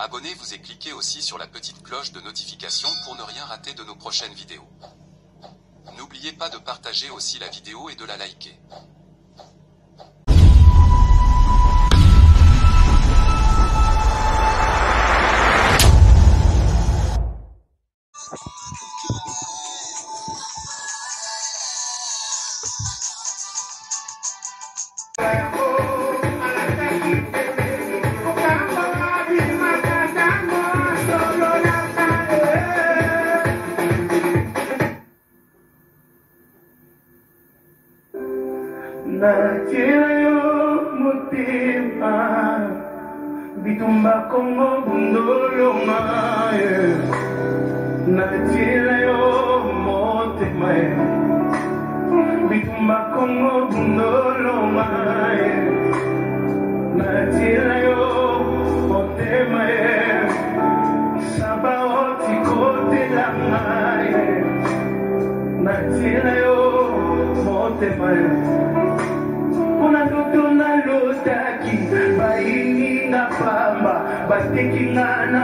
Abonnez-vous et cliquez aussi sur la petite cloche de notification pour ne rien rater de nos prochaines vidéos. N'oubliez pas de partager aussi la vidéo et de la liker.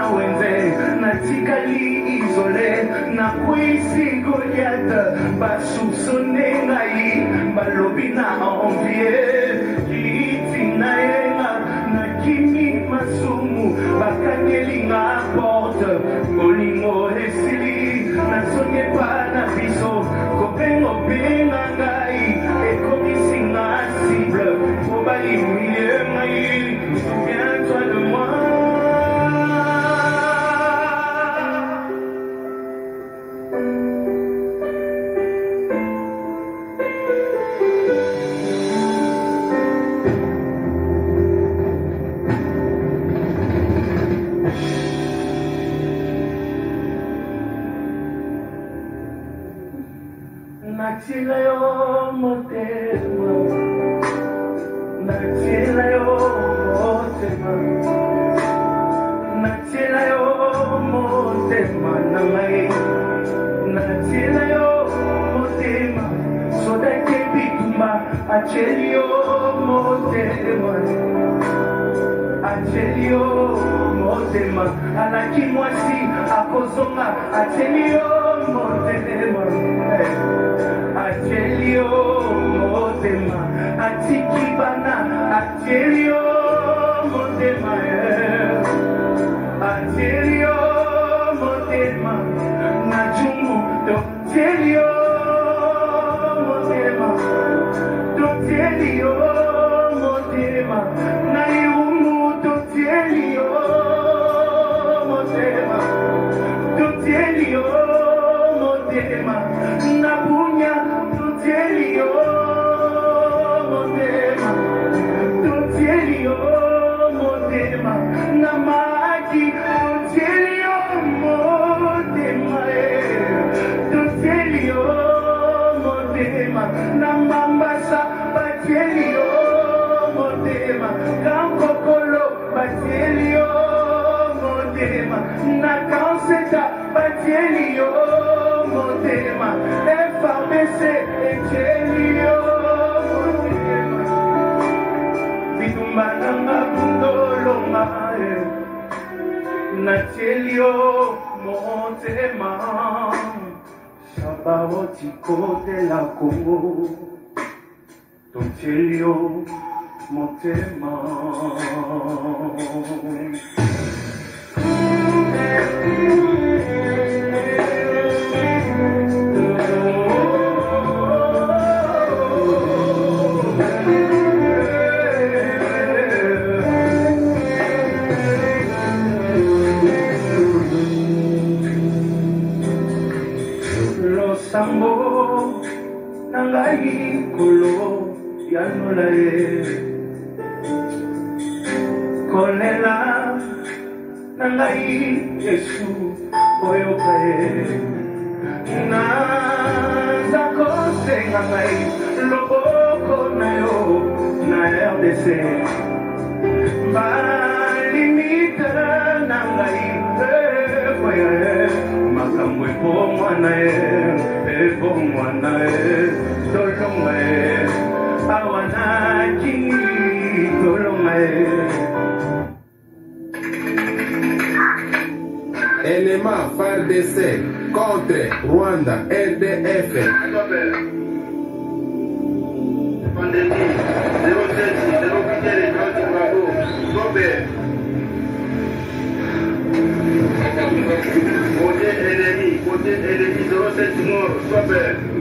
Na wenze natikali izole nakwisi goliate basupsone ngai balobi na envie Natila yo motema na ngai Natila yo motema. Soda ke bitumba acheli yo motema. Acheli yo motema. Alaki mwasi akozonga. Acheli yo motema. Acheli yo motema. Atiki bana acheli yo motema acheli yo kankokolo batieli yo motema na kanseta batieli yo motema FABC etieli yo motema bitumba nanga bundolonga natieli yo motema. Sabaoti kotela kongo totieli yo motema losambo na ngai kolo yanola ye kolela. Na ngai yesu oyoka ye naza kosenga ngai loboko na yo na rdc balimite na ngai ekoya ye makambo ebomwana ye ebomwana ye tolonga ye awa nakini tolonga ye NMA FARDC contre Rwanda RDF. Pandémie 07 0 Bravo Robert Côté ennemi, côté ennemi 07 mort Robert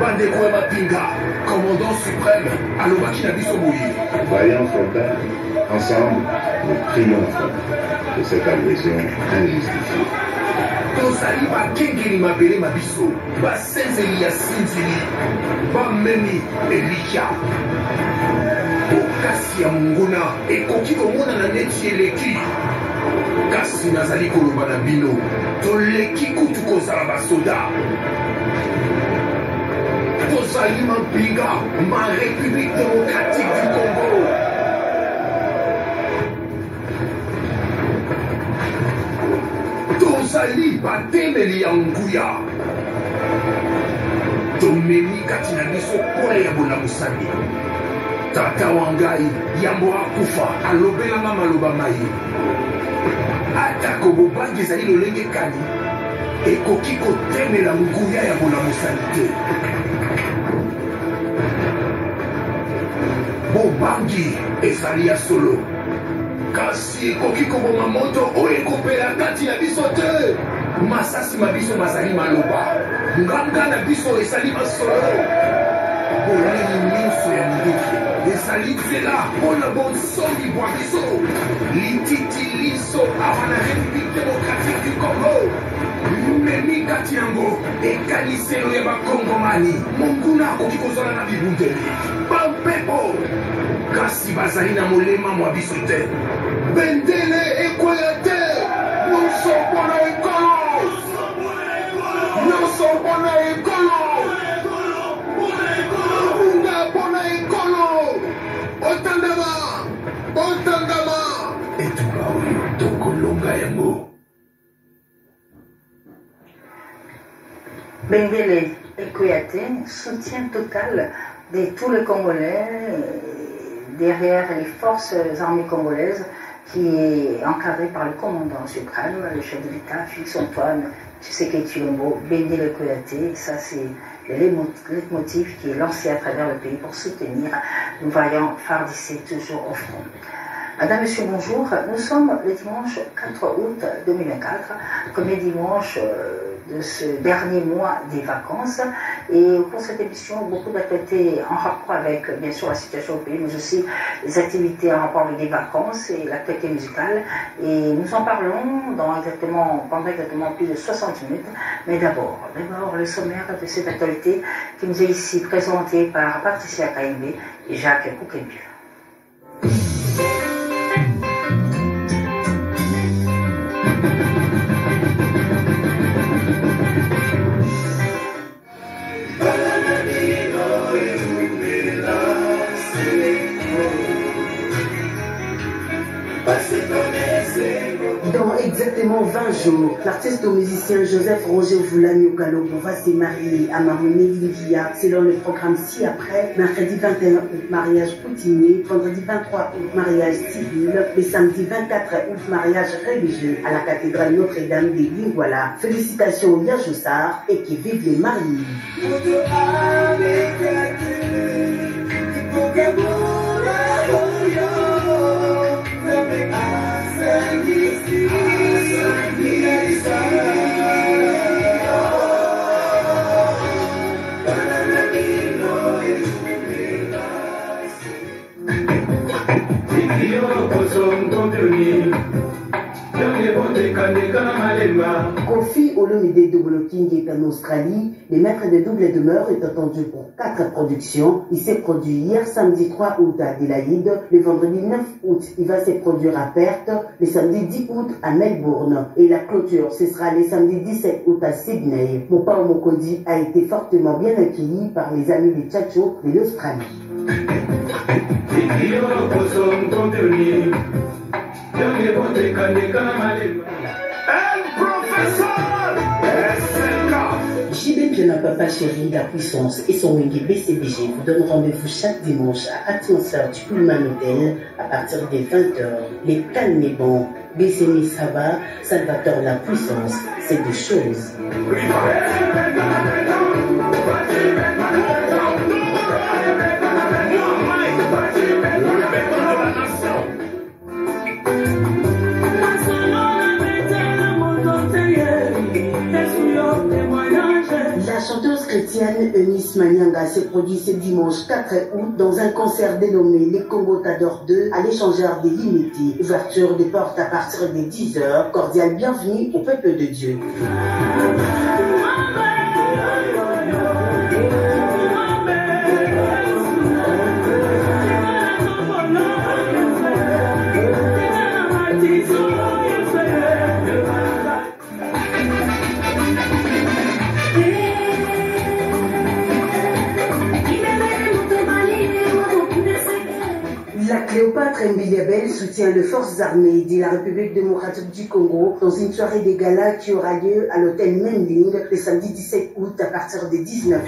bandeko ya mapinga commandant suprême alobaki na biso boye. Voyons soldats, ensemble, nous triomphons de cette agression injustifiée. tozali bakengeli mabele na biso. Basenzeli ya sinzili bamemi elikya. Bokasi ya monguna ekoki komonana neti eleki. Kasi nazali koloba na bino toleki kutu kozala basoda tozali mampinga ma république démocratique du congo. Tozali batemeli ya nguya. Tomemi kati na biso pole ya bolamusani tata wa ngai yambo akufa alobelanga maloba mai atako bobangi ezali lolenge kani ekoki kotemela nguya ya bolamusani te bobangi ezali ya solo. Kasi ekoki koboma moto oyo ekopela kati na biso te. Masasi ma biso bazali maloba. Nganga na biso ezali masolo boleli nyonso ya monduki ezali nzela mpona bonsomi bwa biso lititi liso awa na république démocratique du congo. Memi kati yango ekaniselo ya bakongomani monguna akoki kozala na bibundeli bampepo kasi bazali na molema mwa biso te. Bendele ekwea te. Nyonso mpona ekolo nyonso mpona ekolo bunga mpona ekolo yango Bengele Ekoyate, soutien total de tous les Congolais euh, derrière les forces armées congolaises qui est encadré par le commandant suprême, le chef de l'État, Félix Antoine Tshisekedi Chilombo, Bengele Ekoyate. Ça, c'est le leitmotiv qui est lancé à travers le pays pour soutenir nous voyons FARDC toujours au front. Madame, Monsieur, bonjour. Nous sommes le dimanche 4 août 2024, premier dimanche euh, de ce dernier mois des vacances. Et pour cette émission, beaucoup d'activités en rapport avec, bien sûr, la situation au pays, mais aussi les activités en rapport avec les vacances et l'activité musicale. Et nous en parlons dans exactement, pendant exactement plus de 60 minutes. Mais d'abord, d'abord, le sommaire de cette actualité qui nous est ici présenté par Patricia Kaimbe et Jacques Koukembieu. Dans exactement 20 jours, l'artiste musicien Joseph Roger Voulagno Galobo va se marier à Mamouni Livia selon le programme ci-après. Mercredi 21 août, mariage coutumier. Vendredi 23 août, mariage civil. Le samedi 24 août, mariage religieux à la cathédrale Notre-Dame de Lingwala. Félicitations Yajossar et qui vive les mariés. Kofi Olomide Double King est en Australie. Les maîtres de double demeure est attendu pour quatre productions. Il s'est produit hier samedi 3 août à Adélaïde. Le vendredi 9 août, il va se produire à Perth. Le samedi 10 août à Melbourne. Et la clôture, ce sera le samedi 17 août à Sydney. Mopa Mokodi a été fortement bien accueilli par les amis de Tchatcho de l'Australie. JB Piona Papa Chéri, la puissance et son wing BCBG vous donnent rendez-vous chaque dimanche à Atmosphère du Pullman Hotel à partir des 20h. Les calmes bons, BCMI Saba, Salvateur la puissance, c'est des choses. Chrétienne Eunice Manianga s'est produite ce dimanche 4 août dans un concert dénommé Les Congo Tador 2 à l'échangeur des Limités. Ouverture des portes à partir des 10h. Cordial bienvenue au peuple de Dieu. Soutient les forces armées de la République démocratique du Congo dans une soirée de gala qui aura lieu à l'hôtel Mending le samedi 17 août à partir de 19h.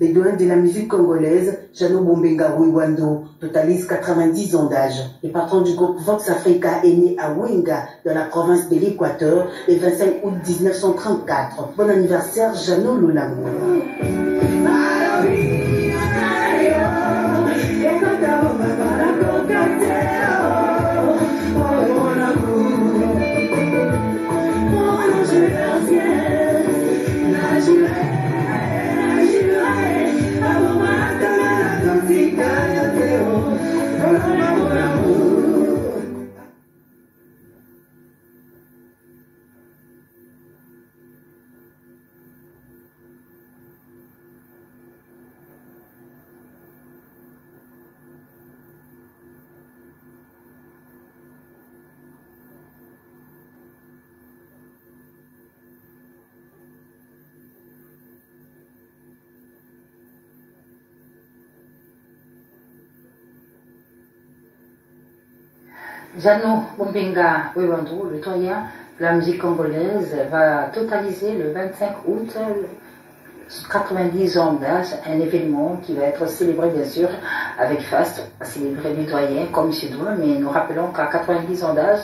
Les doyens de la musique congolaise, Jano Bombenga Wiwando, totalise 90 ans d'âge. Le patron du groupe Vox Africa est né à Wenga, dans la province de l'Équateur, le 25 août 1934. Bon anniversaire, Jano Lolango. Jano Bombinga Wewandro, le doyen de la musique congolaise, va totaliser le 25 août 90 ans d'âge, un événement qui va être célébré bien sûr avec faste, les doyens comme il se doit, mais nous rappelons qu'à 90 ans d'âge,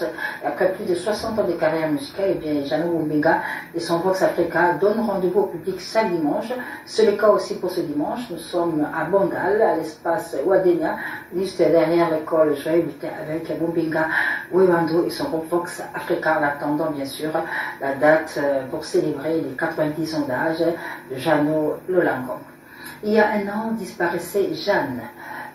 après plus de 60 ans de carrière musicale, eh bien, Jano Bombinga et son Vox Africa donnent rendez-vous au public chaque dimanche. C'est le cas aussi pour ce dimanche. Nous sommes à Bangal, à l'espace Wadenia, juste derrière l'école Joël avec Bombinga Wewando et son groupe Vox Africa, en attendant bien sûr la date euh, pour célébrer les 90 ans d'âge de Il y a un an disparaissait Jeanne.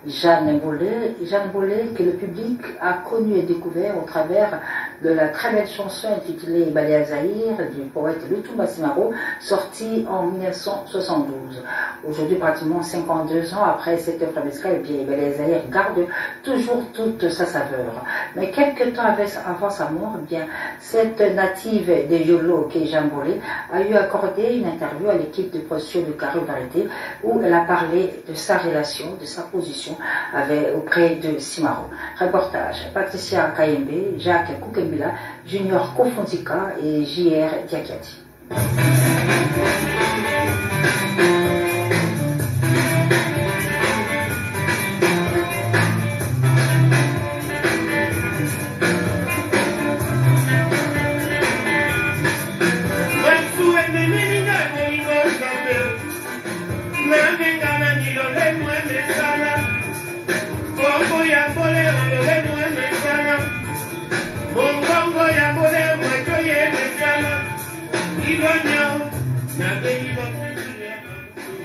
Jeanne Bollet, Jeanne Bollet que le public a connu et découvert au travers de la très belle chanson intitulée Balia Zahir du poète Lutumba Simaro, sortie en 1972. Aujourd'hui, pratiquement 52 ans après cette œuvre musicale, bien Balia Zahir garde toujours toute sa saveur. Mais quelques temps avant sa mort, eh bien, cette native de Yolo, qui est Jeanne Bollet, a eu accordé une interview à l'équipe de position de Carré Variété où elle a parlé de sa relation, de sa position avec, auprès de Simaro. Reportage, Patricia Kayembe, Jacques Koukembila, Junior Kofondika et JR Diakati.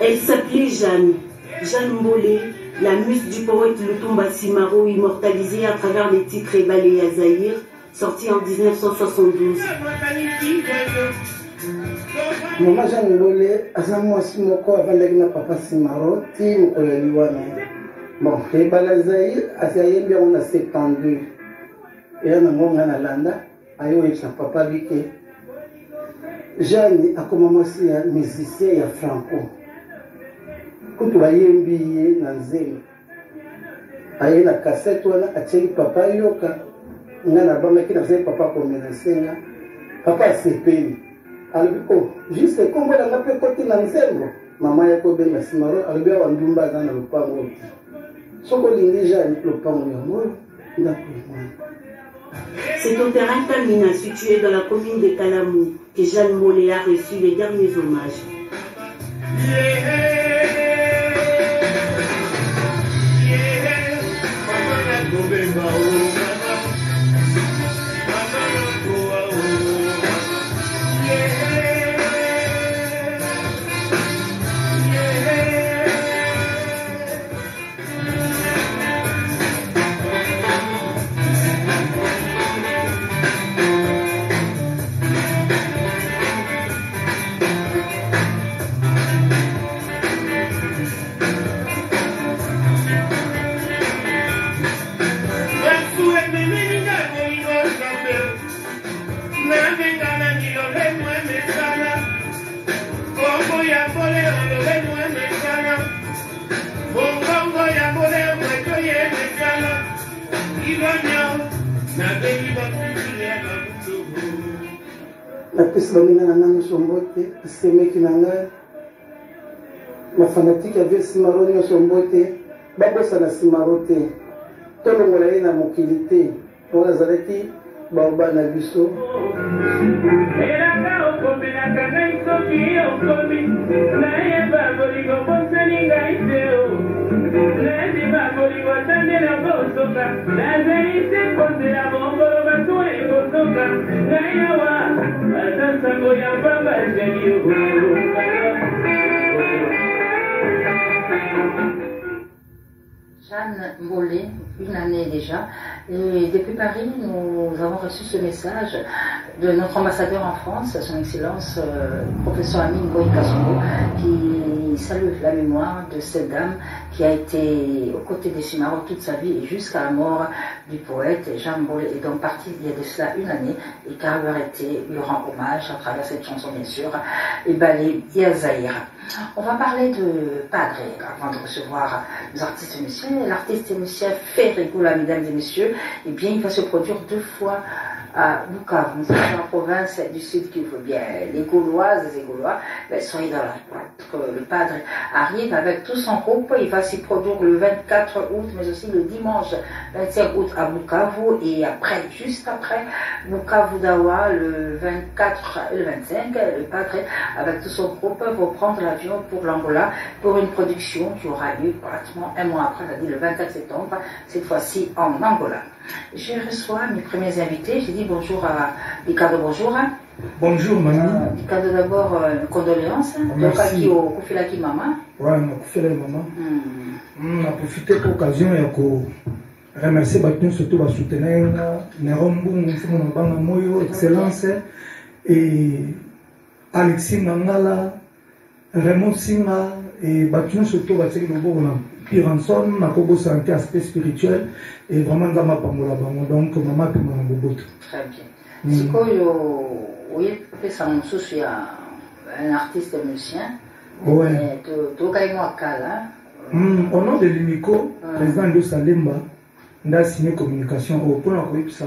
Elle s'appelait Jeanne. Jeanne Mbolé, la muse du poète Lutumba Simaro, immortalisée à travers les titres Ebalé à Zahir, sorti en 1972. mama jean lole aza mwasi moko avandaki na papa simaro ti mokolo ya liwana bon ebala zair asi ayembi yango na 72 eya nango ngai nalanda aye oyebisa papa bike jeanne akoma mwasi ya musicien ya franco kutu bayembi ye na nzembo. Aye na kasete wana atiaki papa papa komenasenga papa asepeli alobi o juste kombo nanga mpe koti na nzembo. Mama ya kobenga simaro alobi awa ndumba aza na lopango oti soki olingi jeanne lopango yango ndako emwana C'est au terrain Tamina, situé dans la commune de Kalamou, que Jeanne Mollet a reçu les derniers hommages. rainbow napesi baninga na nga nyonso mbote esemeki na ngai. Bafanatike ya vie simaro nyonso mbote babosana simaro te. Tolongola ye na mokili te. Oyo azalaki baoba na biso elanga okomelaka ngai soki okomi. Nayeba bolingo boseli ngai te o nayeba bolingo atandela kosoka nazali te konzela mongolo bato ekosoka. Ngai awa ata sango ya pamba zali Jeanne Mollet, une année déjà. Et depuis Paris, nous avons reçu ce message de notre ambassadeur en France, son Excellence, euh, professeur Amine Boy Kasongo, qui salue la mémoire de cette dame qui a été aux côtés des Simaro toute sa vie et jusqu'à la mort du poète Jean Mollet est donc parti il y a de cela une année et car lui été lui rend hommage à travers cette chanson bien sûr et Balé Yazaïra. On va parler de Padre avant de recevoir nos artistes et messieurs. L'artiste et monsieur Ferrigola, mesdames et messieurs, eh bien, il va se produire deux fois à Bukavu, nous sommes dans la province du sud qui veut bien. Les Gauloises et Gaulois, ben, la joie. Le padre arrive avec tout son groupe, il va s'y produire le 24 août, mais aussi le dimanche 25 août à Bukavu, et après, juste après, Bukavu Dawa, le 24 et le 25, le padre, avec tout son groupe, va prendre l'avion pour l'Angola pour une production qui aura lieu pratiquement un mois après, c'est-à-dire le 24 septembre, cette fois-ci en Angola. Je reçois mes premiers invités. J'ai dit bonjour à Ricardo, bonjour. Bonjour, mamie. Euh, Ricardo, d'abord, euh, une condoléance. Merci. Donc, au Kufilaki Mama. Ouais, nakufela ye mama Hmm. Mm, naprofite po occasion ya koremercie bato nyonso to basoutenir nga nero mbungu mfumu na banga moyo excellence e alexis ngangala raymond singa e bato nyonso to batiaki loboko na piranson nakobosana te aspect spirituel e vraiment nzambe apambola bango donc mama apema na boboto Très bien. Sikoyo oyepesa mosusu ya un artiste musicien Ouais. To- tokali mwa kala au nom de l'imico Ah. président ndio salemba nde asigné communication oyo mpona koyebisa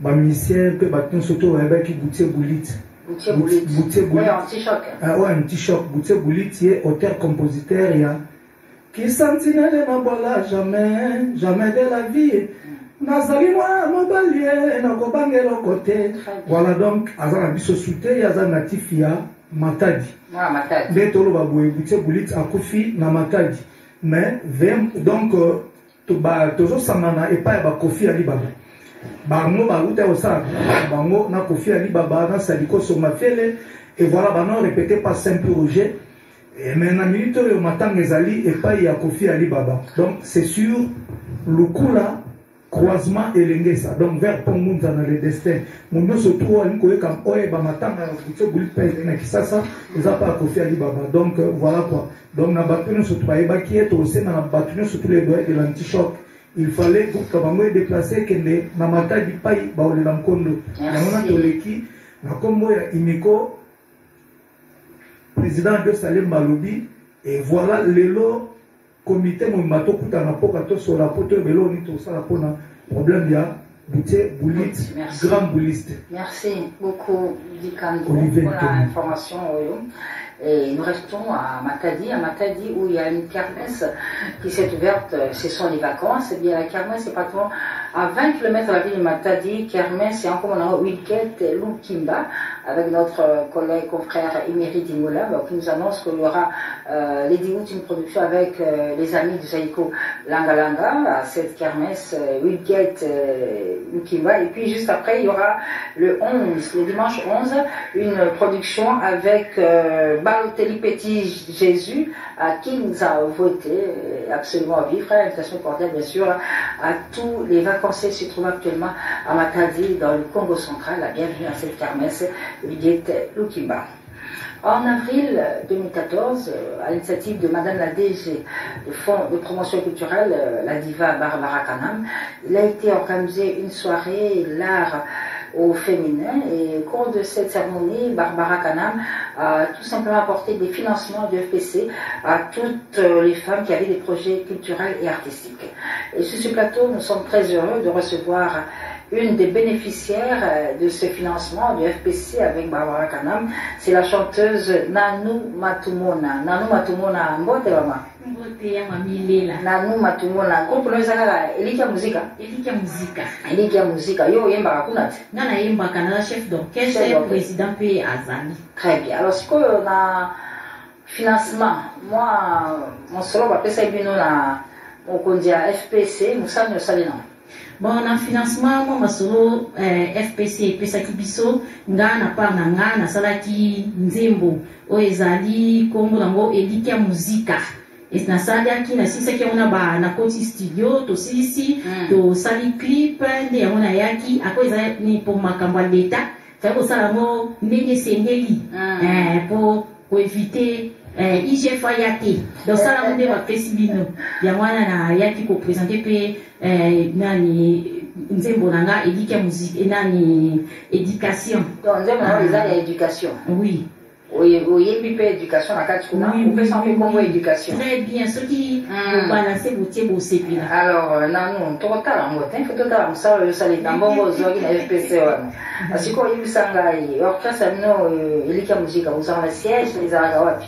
bamusicien mpe bato nyonso to bayebaki gutie bulit Boutier Bout- Boulit. Boutier Boulit. Ouais, anti-choc. oyo anti choc gutie bulit ye auteur compositeur ya qui sentinele nabola jamais jamais de la vie? Nazali mwana mobali ye nakobanga eloko te voilà donc aza na biso sute aza natif ya matadi. Nde toloba boye butie bulit akufi na matadi. Mais donc euh, to- ba- tozosangana epai ya bakofi ya libaba. Bango bauta kosala na bango na kofi ya libaba na sadiko songa fiele et voilà bana répété par simple roger Et mais na minute oyo matanga ezali epai ya kofi ali baba. Donc c'est sûr lokula croisement elenge eza donc vers pongunza na le destin. Mo nyonso tu alingi koyeka oyeba matanga ya kutie buli mpe ezali na kisasa eza mpa ya kofi ali baba. Donc euh, voilà quoi. Donc na bato nyonso tu bayebaki ye tosenga na bato nyonso tu ledoye de l'antichoc. Il fallait groupe bango edéplace ekende na matadi pai baolela nkondo yango na toleki na nkombo ya imiko président de salem balobi et voilà lelo comité mobimba tokutana mpoka tosola mpo toyeba eloko nini tosala mpona problème ya butie bulit Merci. grand bouliste Merci beaucoup, Dikando, pour l'information. Et nous restons à Matadi, à Matadi où il y a une kermesse qui s'est ouverte, euh, ce sont les vacances. Et bien la kermesse est pratiquement à 20 km de la ville de Matadi. Kermesse, c'est encore mon Wilket Lukimba avec notre euh, collègue, confrère Emery Dimola bah, qui nous annonce qu'il y aura euh, les 10 août une production avec euh, les amis du Zaïko Langa Langa à cette kermesse Wilket Lukimba. Et puis juste après, il y aura le 11, le dimanche 11, une production avec Petit Jésus, à qui nous a voté euh, absolument à vivre. Invitation cordiale, bien sûr, à tous les vacanciers qui se trouvent actuellement à Matadi, dans le Congo central. Bienvenue à cette kermesse, Vidiette Lukimba. En avril 2014, euh, à l'initiative de Madame la DG de Fonds de promotion culturelle, euh, la diva Barbara Kanam, il a été organisé une soirée l'art au féminin et au cours de cette cérémonie, Barbara Kanam a tout simplement apporté des financements de FPC à toutes euh, les femmes qui avaient des projets culturels et artistiques. Et sur ce plateau, nous sommes très heureux de recevoir une des bénéficiaires euh, de ce financement du FPC avec Barbara Kanam, c'est la chanteuse Nanou Matumona. Nanou Matumona, mbote mamilela Nanou Matumona, groupe no ezalaka eliki ya muzika. eliki ya muzika Eliki ya muzika, yo oyembaka kuna te. nga nayembaka naza chef d'orchestre président mpe azali Très bien. Alors sikoyo na financement, moi mosolo bapesaki bino na mokonzi ya FPC, mosani osali nango. bon na financement mwa masolo eh, fpc epesaki biso nga na part na nga nasalaki nzembo oyo ezali nkombo nango eliki ya muzika Es- nasalaki nasilisaki yango na ba nakoti studio tosilisi Mm. tosali clip nde yango nayaki ako eza ni po makambo ya leta fai kosala yango ndenge esengeli Mm. eh, koevite eh, igf aya te donc sala yango nde bapesi bino yango wana nayaki kopresente mpe eh, nani nzembo na nga eliki ya musike nani éducation Donc nzembo nango eza ya éducation. oui Oye- oyembi mpe éducation na kati kuna Oui, opesa mpe oui, nkombo oui. éducation. très bien soki bobalanse botie bosepela alors nanu tokotala yango te fo totala mosala oyo osali na mbongo ozwaki na fpc wana asiko oyebisa ngai orchestre ya bino eliki ya muzika ozala na siège ezalaka wapi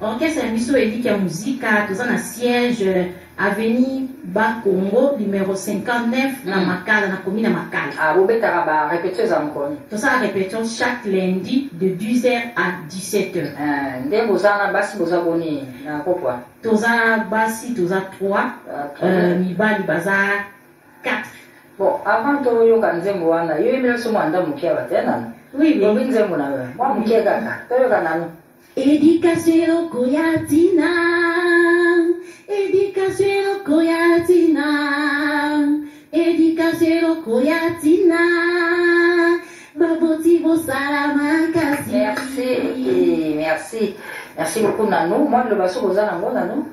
orchestre ya biso eliki ya muzika toza na siège avenue bakongo numero 59 na Mm. makala na komi na makala. Ah, bobetaka barépétition eza mokoni tosala répétition chaque lundi de 10h à 17h Euh, nde boza na basi boza boni na kopwa. Toza basi toza 3 Ah, euh, mibali baza 4 bon avant toyoka nzembo wana yoyembi nyonso mwanda moke aba te nanu oui, lobi oui. nzembo na yo. Mwa moke kaka toyoka nanu. Éducation eloko ya ntina edikasero koyatina edikasero koyatina baboti bosala makasi merci. Merci merci beaucoup nano. Mwa liloba soki oza nango nano?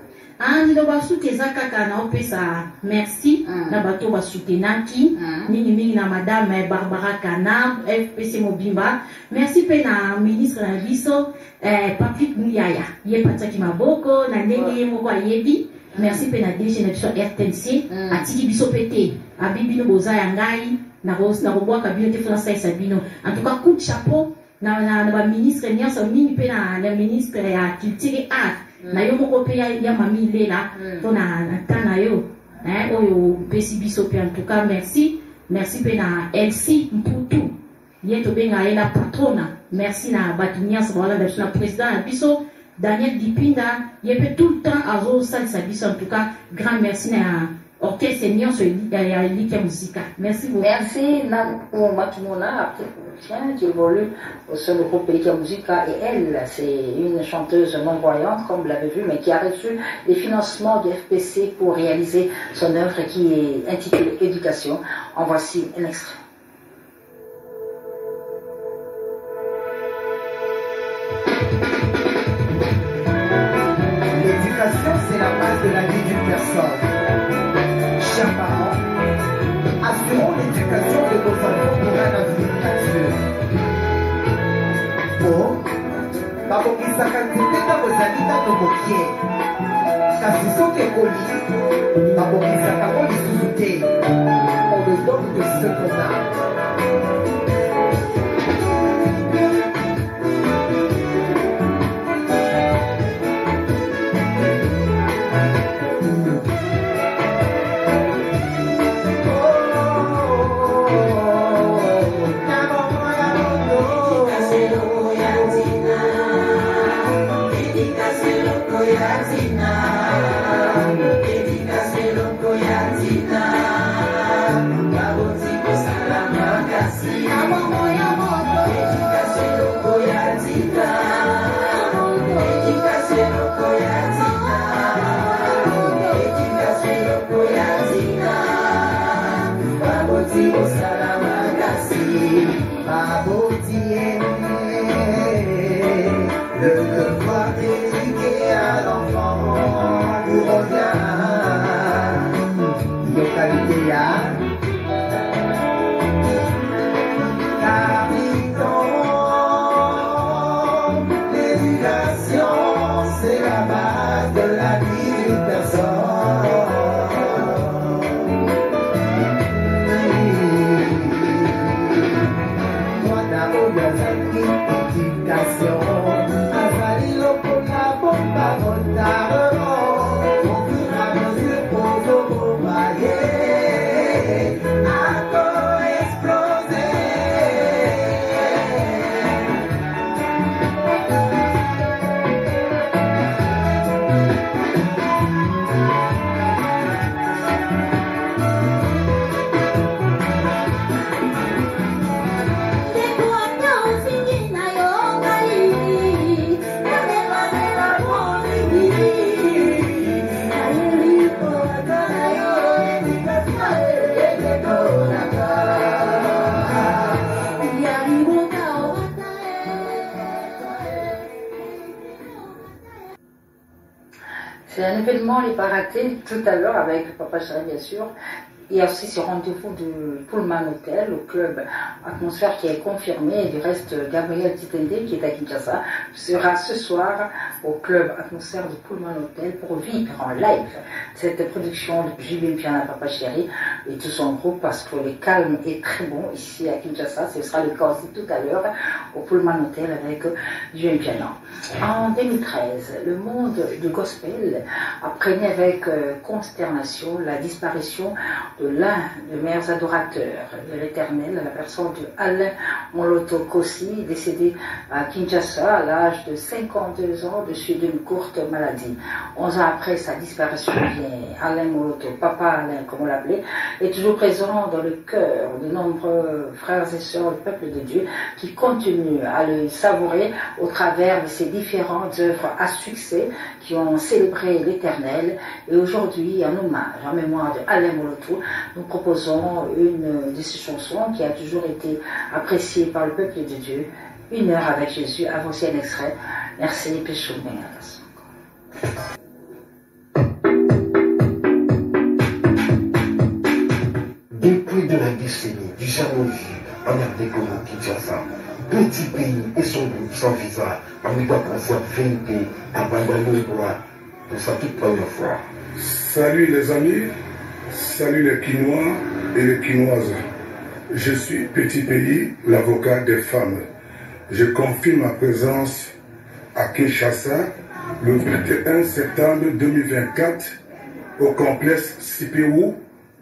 Liloba suki eza kaka naopesa merci Mm. na bato basutenaki Mm. mingimingi na madame barbara kanab fpc mobimba. Merci mpe na ministre na biso eh, patrick muyaya. Ye patiaki maboko na ndenge ye moko ayebi. Merci mpe na dg na biso rtnc Mm. atiki biso mpe te. Abi bino boza ya ngai nako- nakobwaka bino te fona salisa bino en tout cas coup de chapeau na, baministre nyonso mingi mpe na, na ministre ya culture et art na yo moko mpe ya, ya mami lela Mm. mpo na na ntan na yo eh, oyo opesi biso mpe en tout cas merci. Merci mpe na elsi mputu. Ye tobenga ye la patrona. Merci na bato nyonso baolanda biso na président na biso daniel dipinda. Ye mpe tout le temps azosalisa biso en tout cas. Grand merci na orchestre nyonso ya eliki ya muzika merci beaucoup Merci tiens, qui évolue au sein du groupe Pelika Musica. Et elle, c'est une chanteuse non-voyante, comme vous l'avez vu, mais qui a reçu les financements du FPC pour réaliser son œuvre qui est intitulée Éducation. En voici un extrait. L'éducation, c'est la base de la vie d'une personne. application de ton salut pourra navier po bakokisaka nzete ntango ezali nano mokie kasi soki ekoli bakokisaka ngo lisusu te on ne donne que ce qu'on a raté, tout à l'heure avec Papa Chéri, bien sûr. Il y a aussi ce rendez-vous de Pullman Hotel, au club Atmosphère qui est confirmé. Du reste, Gabriel Titende, qui est à Kinshasa, sera ce soir au club Atmosphère de Pullman Hotel pour vivre en live cette production de Julien Piana Papa Chéri et tout son groupe parce que le calme est très bon ici à Kinshasa. Ce sera le cas aussi tout à l'heure au Pullman Hotel avec Julien Piana. En 2013, le monde du gospel apprenait avec euh, consternation la disparition l'un des meilleurs adorateurs de l'éternel, la personne de Alain Moloto Kossi, décédé à Kinshasa à l'âge de 52 ans de suite d'une courte maladie. 11 ans après sa disparition, bien, Alain Moloto, papa Alain comme on l'appelait, est toujours présent dans le cœur de nombreux frères et sœurs du peuple de Dieu qui continuent à le savourer au travers de ces différentes œuvres à succès qui ont célébré l'éternel. Et aujourd'hui, en hommage, en mémoire de Alain Moloto, nous proposons une de ces chansons qui a toujours été appréciée par le peuple de Dieu, Une heure avec Jésus, avancez un extrait. Merci, Péchou. Depuis de la décennie du Samoji en RD Congo Kinshasa, petit pays et son groupe sans visa, en état concert VNP, abandonné le droit pour sa toute première fois. Salut les amis, salut les Quinois et les Quinoises. Je suis Petit Pays, l'avocat des femmes. Je confirme ma présence à Kinshasa le 21 septembre 2024 au complexe CPU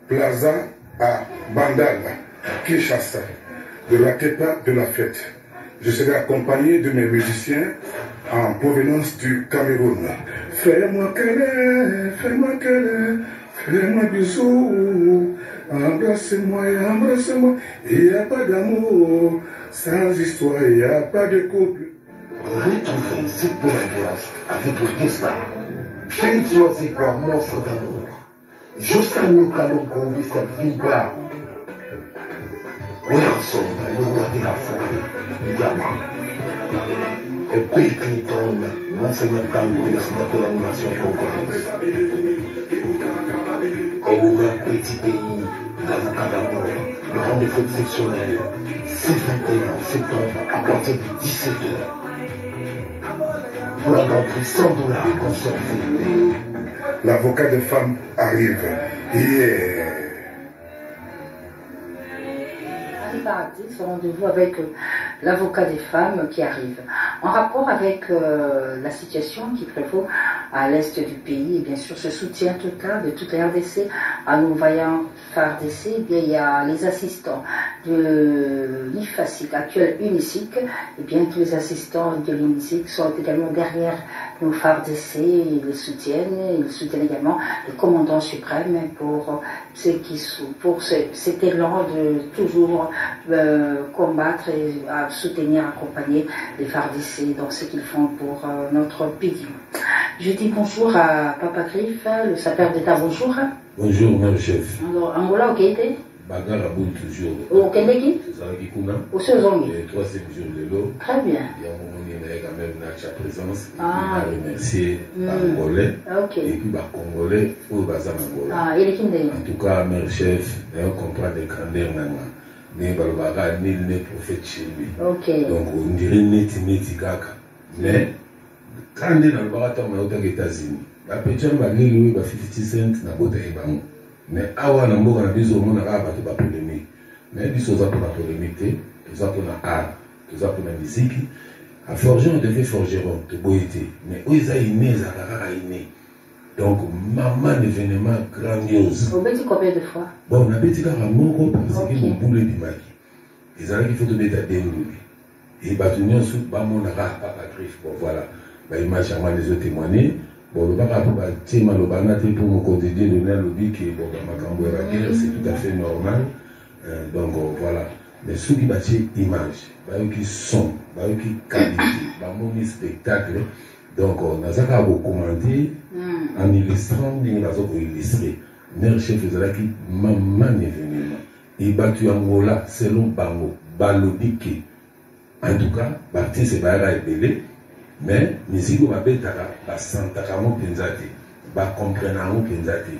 Plaza à Bandal, Kinshasa. Ne ratez pas de la fête. Je serai accompagné de mes musiciens en provenance du Cameroun. Fais-moi qu'elle fais-moi qu'elle Fais-moi bisous, embrasse-moi et embrasse-moi. Il n'y a pas d'amour, sans histoire, il n'y a pas de couple. Retrouvez cette belle ambiance avec l'orchestre. Félix Wazikwa, monstre d'amour. Jusqu'à Nukalongo, Mr. Vibra. Oui, ensemble, le roi de la forêt, Yama. Et Bill Clinton, l'enseignant congolais de l'animation congolaise. Le petit pays, l'avocat d'amour, le rendez-vous exceptionnel, c'est 21 septembre à partir de 17h. Pour la rentrée 100 dollars conservés. L'avocat de femme arrive. Yeah. Paradis, ce rendez-vous avec euh, l'avocat des femmes qui arrive. En rapport avec euh, la situation qui prévaut à l'est du pays, et bien sûr ce soutien total de toute la RDC à nos vaillants FARDC, eh bien, il y a les assistants de l'IFASIC, actuel UNICIC, et bien tous les assistants de l'UNICIC sont également derrière nos FARDC, ils les soutiennent, ils soutiennent également le commandant suprême pour, ceux qui, pour ce- cet élan de toujours euh, combattre et à soutenir, accompagner les FARDC dans ce qu'ils font pour euh, notre pays. Je dis bonjour à Papa Griff, le sapeur d'État, bonjour. Bonjour, mon chef. Alors, Angola, ok, était Bagara Boul toujours. Au Kendeki Ezalaki kuna. Aussi aux Zongi. Le troisième jour de l'eau. Très bien. Il y a un il quand même notre présence. Ah. on a remercié les Congolais. Ok. Et puis, les Congolais, au Bazar Angola. Ah, il est En tout cas, mon chef, on comprend des grandeurs nanga. Mais balobaka nil ne prophète chez lui. Ok. Donc, on dirait neti neti kaka. Mais, le baratam, on est aux États-Unis. bapetya baleli oyo ba 50 cent na bota ye bango mais awa na mboka na biso omona kaka bato bapolémique mais biso oza mpona polémique te toza mpona art toza mpona misiki aforgeron devait forgeron toboyi te mais oyo eza ine ezalaka kaka ine donc mama événement grandiose obeti combien de fois bon nabeti kaka moko parce que mobulu ebimaki ezalaki fo tobeta denduli e bato nyonso bamonaka papa griffe bon voilà. Baimage yango wana ezotémoigne bon lobaka mpo batie maloba na te mpo mokonzi dieudonné alobi ke bon bamakambo ya baguerre c'est tout à fait normal. Euh, donc euh, voilà. Mais soki batie image bayoki son bayoki qualité bamoni spectacle donc euh, naza kaka kokomante en illustrant ndenge baza koillustre mare chef ezalaki maman événement e bato ya ngola selon bango. Balobi ke en tout cas baartiste bayaka ebele mais misiki oyo babetaka basantaka yango mpenza te bakomprene yango mpenza te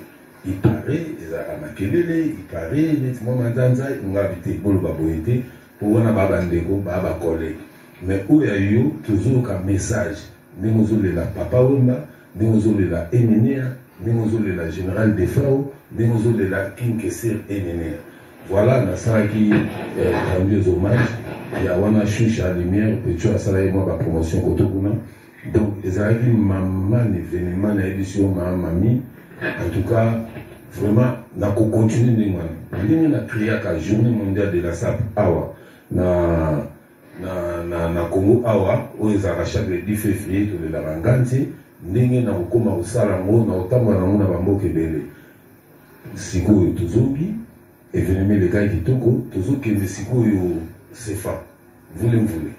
ipare ezalaka makelele ipare neti mwa manzanza ngabi te boloba boye te mpo wana baa bandeko baa bakolege mais oyo ya yo tozoyoka message ndenge ozolela papa wemba ndenge ozolela emenea ndenge ozolela général defao ndenge ozolela king keser emenea voilà nasalaki eh, grandiose hommage. Ya wana shusha lumière petio asala ye mwa bapromotion koto kuna donc ezalaki maman événement nayebi si yo maa mami en tout cas vraiment nakocontinue ndenge wana ndenge nakriaka journée mondiale de la sap awa. Na na, na, na congo awa oyo ezalaka chaque le 10 février tolelaka nganti ndenge nakokóma kosala yango na kotambola nango na bamboka ebele. Sikoyo tozongi événement elekaki kitoko tozokende sikoyo sefa mvule-mvule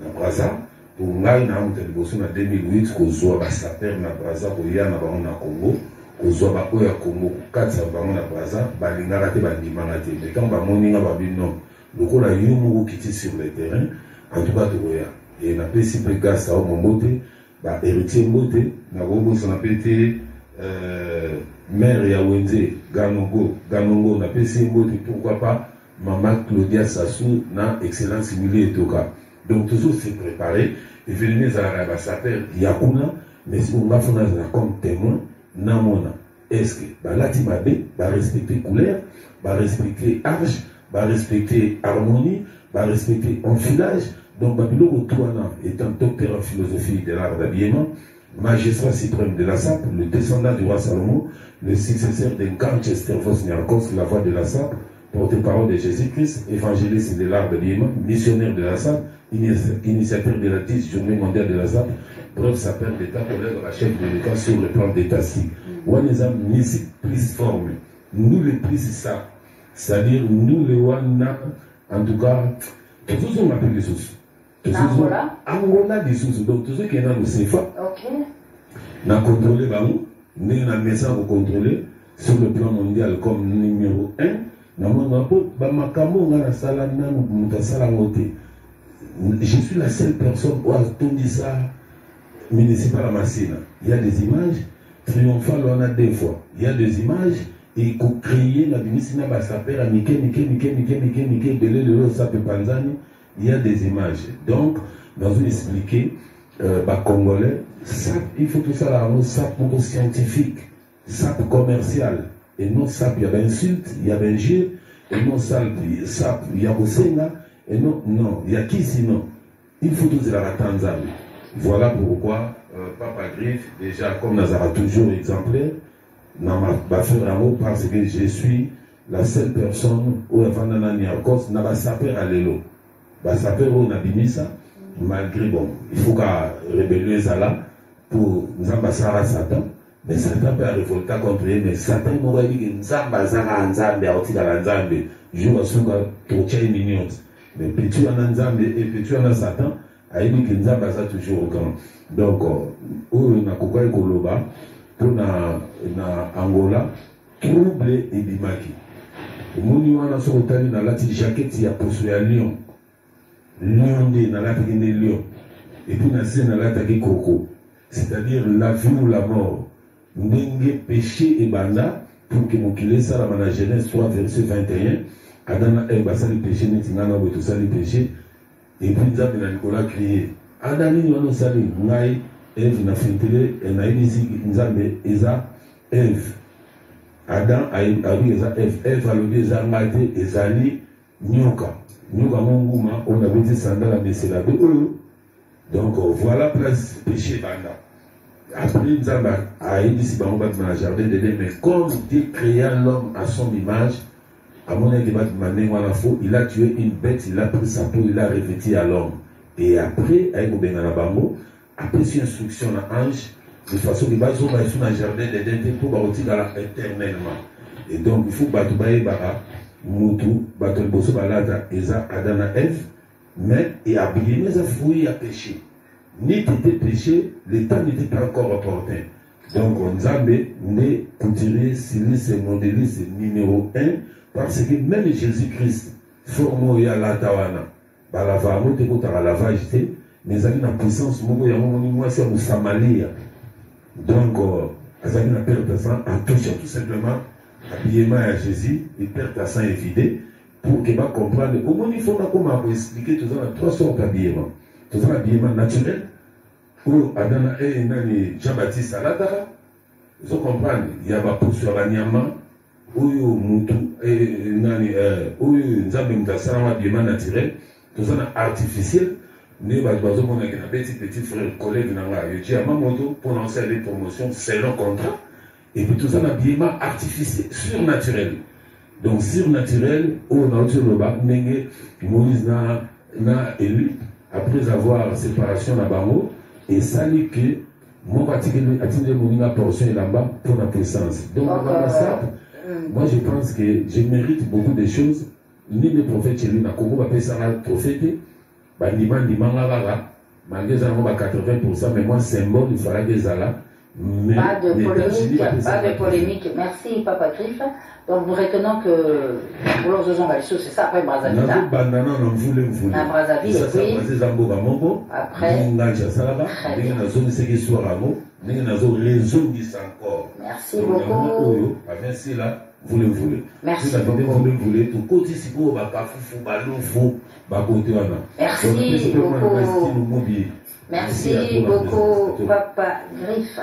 na braza po ngai naamuta liboso na 2008 kozwa basaper na braza koya na bango na congo. Kozwa baoyo ya congo kokatisa bango na braza balingaka te bandimanga te. Ntango bamoninga babi non lokola yo moko okiti sur le terrain en tout cas tokoya e napesi mpe gasa o mombote baheritier mbote nakobosana mpe te maire ya wenze ganongo ganongo napesi mbote pourquoi pas mama claudia sassou na excellence wili etoka. Donc toujours se préparer événement ezalaka ya basaper ya kuna mais nga fona azala comme témoin namona est ce que balati mabe barespecte couleur barespecte arge barespecte harmonie barespecte enfilage donc babiloko wana étant docteur en philosophie de l'art d'habillement magistrat suprême de la SAP, le descendant du roi Salomon, le successeur de Garchester Vosniakos, la voix de la SAP, porte-parole de Jésus-Christ, évangéliste de l'art de missionnaire de la SAP, initiateur de la 10 journée mondiale de la SAP, bref, sa père d'État, collègue à la chef de l'État sur le plan d'État-ci. plus forme nous le plus ça c'est-à-dire nous le wana en tout cas tozozonga mpe lisusu Angola? angola lisusu donc tozokende nano sefa Ok. na contrôler bango ndenge na mesa kocontrôle sur le plan mondial comme numéro 1 namonaka mpo bamakambo nga nasala nanu moto asala yango te je suis la seule personne oyo atondisa municipal ya masina il y a des images triomphal wana deux fois. Il y a des images ekocréye na bimisi na basaper ya mike mike mike mike mike mike ebele lelo osape panzani. Il y a des images. Donc nazoexplike euh, bacongolais sap il faut tosala yango sap moko scientifique. Sap commercial. Et non sap ya bainsulte ya bainjure et non sap sap ya kosenga et non non ya kisi non il faut tozelaka ta nzambe voilà pourquoi euh, papa griffe déjà comme nazala toujours exemplaire na bafere yango parce que je suis la seule personne oyo avanda na niarcos na basaper ya lelo basaper oyo nabimisa malgré bon il faut ka rébellion ezala pour nzambe asalaka satan. Mais satan mpe arevolta contre ye mais satan moko ayebiki nzambe azaka nzambe akotikala nzambe. Jour asuka totya ye nini nyonso mais peti wana nzambe epeti wana satan ayebiki nzambe aza toujours grand donc oyo nakokaki koloba mpona na angola trouble ebimaki. Omoni wana soki otali nalati jakete ya poso ya lion. Lion nde nalataki nde lion. Epuis na se nalataki koko. C'est-à-dire la vie ou la mort. Ndenge péché ebanda pour ke mokili esalama na genèse 3 verset 21 adam na eve basali péché neti ngai na boye tosali péché. Epuis nzambe na likolo akrie ada nini wana osali? Ngai eve na fintele nayebisi nzambe eza eve adam alobi eza eve eve alobi eza ngai te ezali nyoka. Nyoka ngo nguma oyo nabeti sandala mesela be oyo donc voilà place péché ebanda après nzambe ayebisi bango babima na jardin d'eden mais comme dieu créa l'homme à son image amonaki babima ndenge wana fo il a tué une bête il a pris sa peau il a revêti à l'homme. Et après aye kobenga na bango apesi instruction na ange de façon ke bazonga esu na jardin d'eden te mpo bakotikala éternellement. Et donc il faut bato bayebaka mutu bato balata eza adam na eve mais eabiyemi eza fruit ya péché. Ni t'était péché le temps n'était pas encore opportun. Donc nzambe nde couturier styliste modéliste numéro 1 parce que même jésus christ forme oyo alata wana balava te lavage te mais ezali na puissance moko yango moni mwasi ya mosamalia donc azalaki na perte sang atouche tout simplement habillement ya jésus et perte ya sang évide pour ke bacomprendre omoni fo nakoma koexplike toza na trois sortes habillement toza na habillement naturel oyo adana e nani jean baptiste alataka ozocomprendre ya baposo ya banyama oyo mutu nani oyo nzambe moto asalama habillement naturel toza na artificiel nde bato bazomonaki na beti petit frère collègue na ngai yoki ya mamoto mpona osala des promotions selon contrat. Et puis toza na habillement artificiel surnaturel. Donc surnaturel oyo nauti oloba ndenge moïse na, na élu après avoir séparation na bango esali ke moko atindeli moninga portion elamba mpona puissance. Donc bamasap moi je pense que je mérite beaucoup de choses. Nini prophète cheli na kongo bapesanga trophée te bandima ndimanga kaka malgré eza yango ba 80 mais moi symbole ifalaki ezala Pas de polémique, pas de polémique. Merci, Papa Griff. Donc, nous retenons que pour c'est ça, après Brazzaville. nazobanda na Na Brazzaville, et puis- Après- nazorezongisa encore. Merci beaucoup. Yango oyo avensila mvule mvule Merci beaucoup. bakafufu balufu bakote wana Merci beaucoup. Merci. Papa Griff.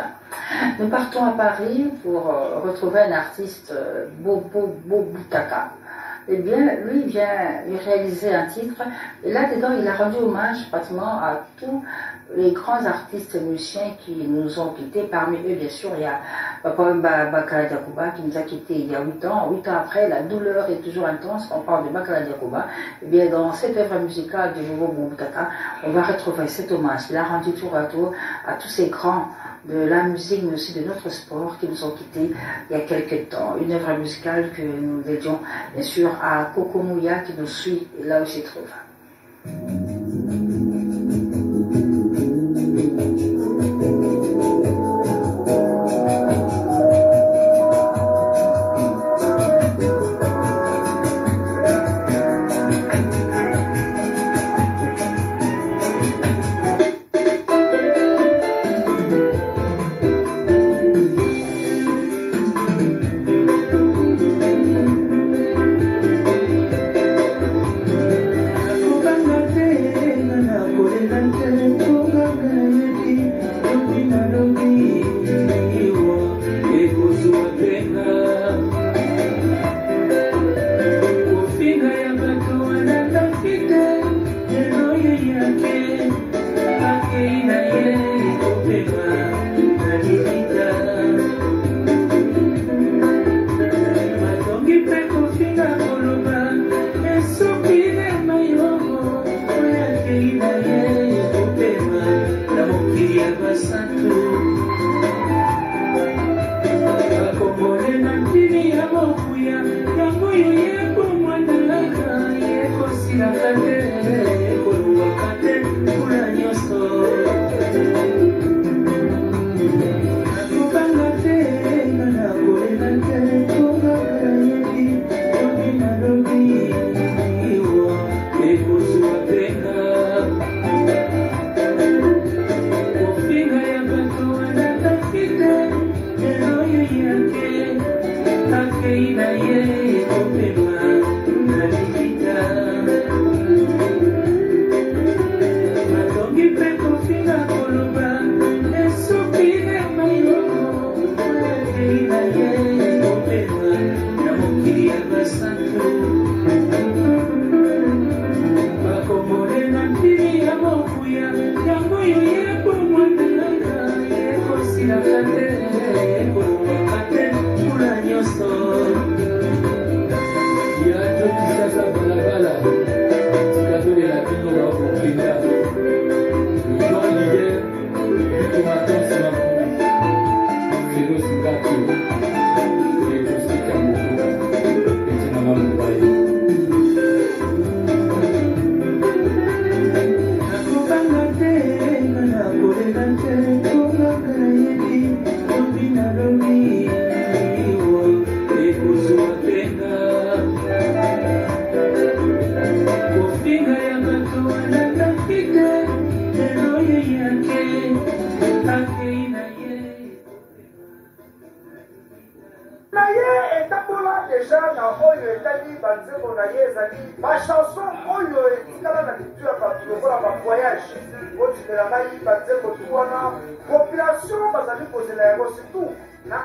Nous partons à Paris pour euh, retrouver un artiste, euh, Bobo Bobutaka. Eh bien, lui vient réaliser un titre. Et là-dedans, il a rendu hommage pratiquement à tous les grands artistes musiciens qui nous ont quittés. Parmi eux, bien sûr, il y a Papa Bakala Diakouba qui nous a quittés il y a 8 ans. 8 ans après, la douleur est toujours intense. On parle de Bakala Diakouba. Eh bien, dans cette œuvre musicale du nouveau Bobutaka, on va retrouver cet hommage. Il a rendu tour à tour à tous ces grands de la musique, mais aussi de notre sport qui nous ont quittés il y a quelques temps. Une œuvre musicale que nous dédions bien sûr à Coco Mouya qui nous suit là où il se trouve.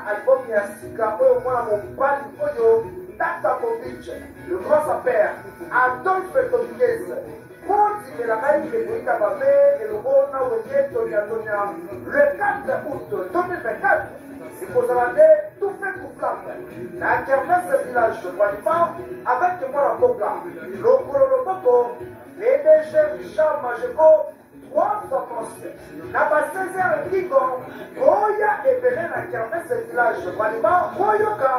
albamu ya sika oyo mwana mobali oyo ndata kovich le grand saper adolphe tobinges kondimela ngai mekoyika babe eloko na wenge toniatonia le 4 août 2024 ekozala nde tufe kuflambe na kermese village walima avec mwana mboka lokolo loboko pdg richard majeko wazokonse na basezere bigo oya ebele na kermese village. Balima koyoka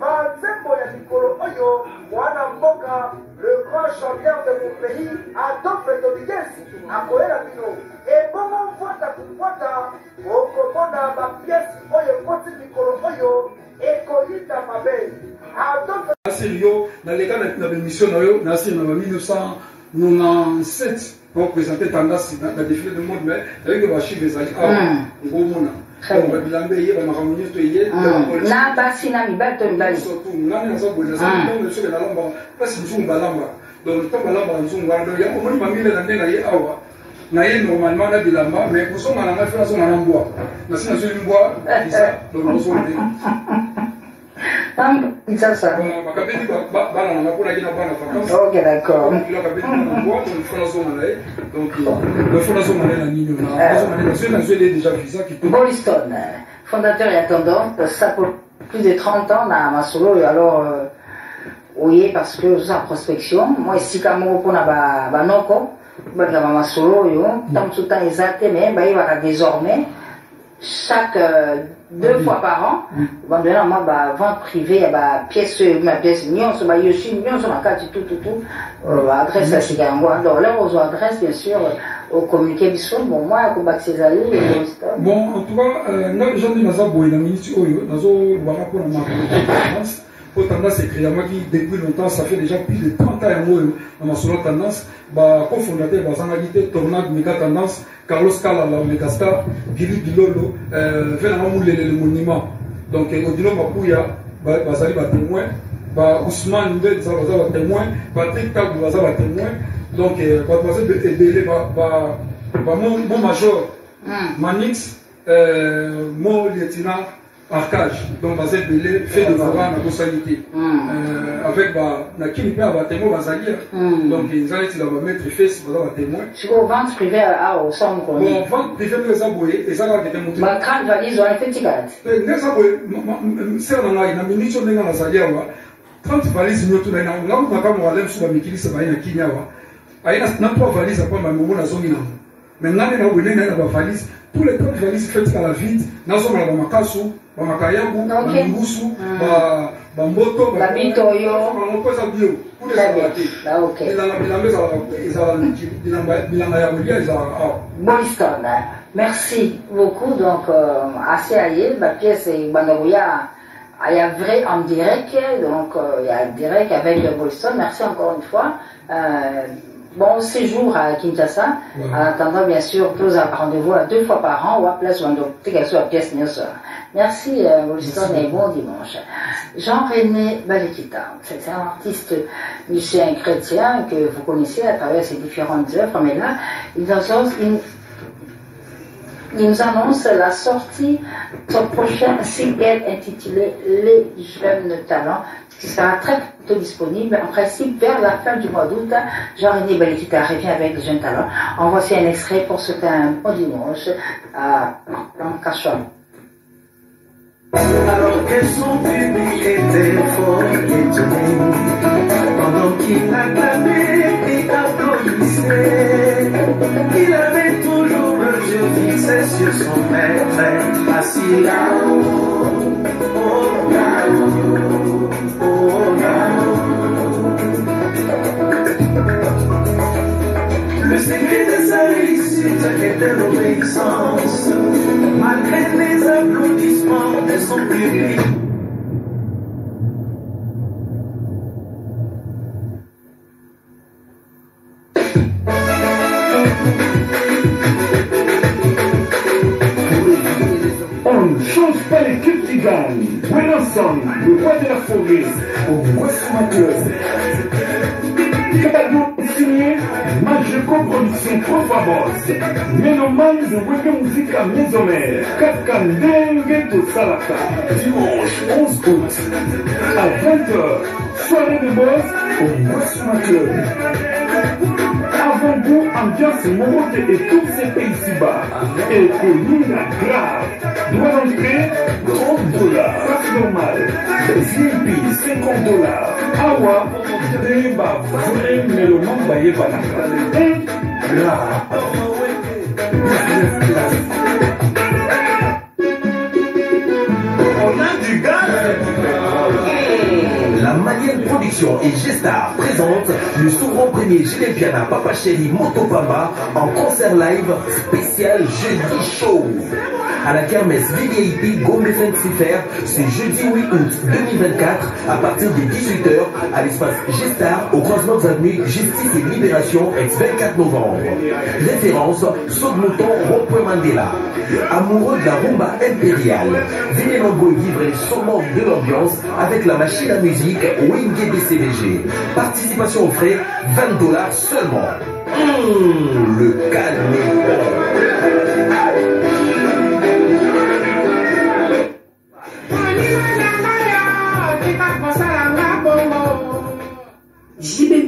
banzembo ya mikolo oyo mwana mboka le grand champion de mon pays adolfe dominguesi akoyela bino. Ebongo mvwata kupwata okomona bapiese oyo ekoti mikolo oyo ekoyita mabe. Adolfe asiri yo naleka na bemission na yo nasiri na ba 1997 représenter tendance na défilé de mode mais avec bachive ezali awa ngomona babilamba eye bamakambo nyonso eye na basi na mibali to mibali ngani naza boye nazaa soki nalambaka mpasi nzungu balambaka donc ntango balambaka nzungu wana donc yango omoni mamile na nde na ye awa na ye normalement na bilamba mais kosonga na ngai fe nazonga na mbwa nasi nazwi mbwa isa donc nazonga nde Sasa. na Ok, d'accord. na na na na visa kitoko Boliston, fondateur et attendant, ça pour plus de 30 ans dans Masolo, et alors, euh, oui, parce que ça prospection, moi ici, quand je suis ba banoko, ba Masolo, yo, tant tout temps exact, mais il va désormais, chaque euh, deux fois par an bavente privé ya bapièce oyo ma pièce nyonso bayoshi nyonso na kati tututu baadresse ya sika yango donc lero ozwa adresse bien sûr biso bon mwa ya kobakisa ezali bon en tout cas euh, nga nde naza boye na miniti oyo nazolobaka mpona makotendance po tendance ekréamaki depuis longtemps ça fait déjà plus de 30 ans yango oyo na masolo tendance. Bacofondateur bazangaki te tornade meka tendance carlos kalala omekastar gili bilolo ve nanga mulelele monument donc odilo mapuya bazali batémoin ba ousmane nde baza batémoin patrik tabu baza batémoin donc bato baza ebele mo major manix mo lieutenant arcage. Donc baza ebele fait de vora na bosali te avec nakini mpe ya batémoin bazali donc eza neti na bamaître fes baza batémoin vente privé mpe eza boye eza kaka kete nde eza boye sere na ngai na miniti oyo ndenge nazali awa 30 valise na nga nakamaka moale mosu bamikilisa baye na kini awa aye na 3 valise apamba momo nazongi nango mais nga nde naboye ndenge naye na bavalise tous les 30 valise fe tikala vide nazomala bamakasu bamakayabu bamingusu bamboto babito oyo mpo eza bio kuna ezala te bilanga bilanga ezala bilanga ya kolia ezalaka awa boliston merci beaucoup donc euh, assez aye bapièce ebanda koya il y a vrai en direct, donc euh, il y a direct avec Bolson. Merci encore une fois. Euh, bon séjour à Kinshasa. En attendant, bien sûr, tous à rendez-vous à deux fois par an ou à place pièce Merci euh, Bolson et bon dimanche. Jean-René Balekita, c'est un artiste musicien chrétien que vous connaissez à travers ses différentes œuvres, mais là, il nous annonce, il, il nous annonce la sortie de son prochain single intitulé Les Jeunes Talents, sera très bientôt disponible, en principe vers la fin du mois d'août. Jean-René Balikita revient avec Les Jeunes Talents. En voici un extrait pour ce un bon dimanche à Cachon. Alors que son public était fort étonné, pendant qu'il acclamait et applaudissait, il avait toujours le jeu fixé sur son maître, assis là-haut, au galop, au galop. Le secret de sa réussite était l'obéissance, malgré les applaudissements de son public. On Le roi de la forêt, au Westma Club. Cadeau signé Majeco Production Pro Fabos. Méloman de Weke Musique à Maisomère. Kakandenge de Salaka. Dimanche 11 août à 20h. Soirée de boss au Club. Avant vous, ambiance Morote et tous ces pays ici-bas. Et Colina grave. Droit d'entrée, 30 dollars. Passe normal. Slimpy, 50 dollars. Awa, Deba, vrai méloman baye banaka. Et là. On a du gaz La Malienne Et Gestar présentent le souverain premier Gilles Piana Papa Chéri Motopamba en concert live spécial Jeudi Show. À la kermesse VVIP Gombe Saint-Cypher, c'est jeudi 8 août 2024 à partir de 18h à l'espace Gestar au croisement des Justice et Libération ex-24 novembre. Référence Saut-Mouton Rond-Point Mandela. Amoureux de la rumba impériale, venez nombreux vivre les saumons de l'ambiance avec la machine à musique Wingé BCBG. Participation aux frais, 20 dollars seulement. Mmh, le calme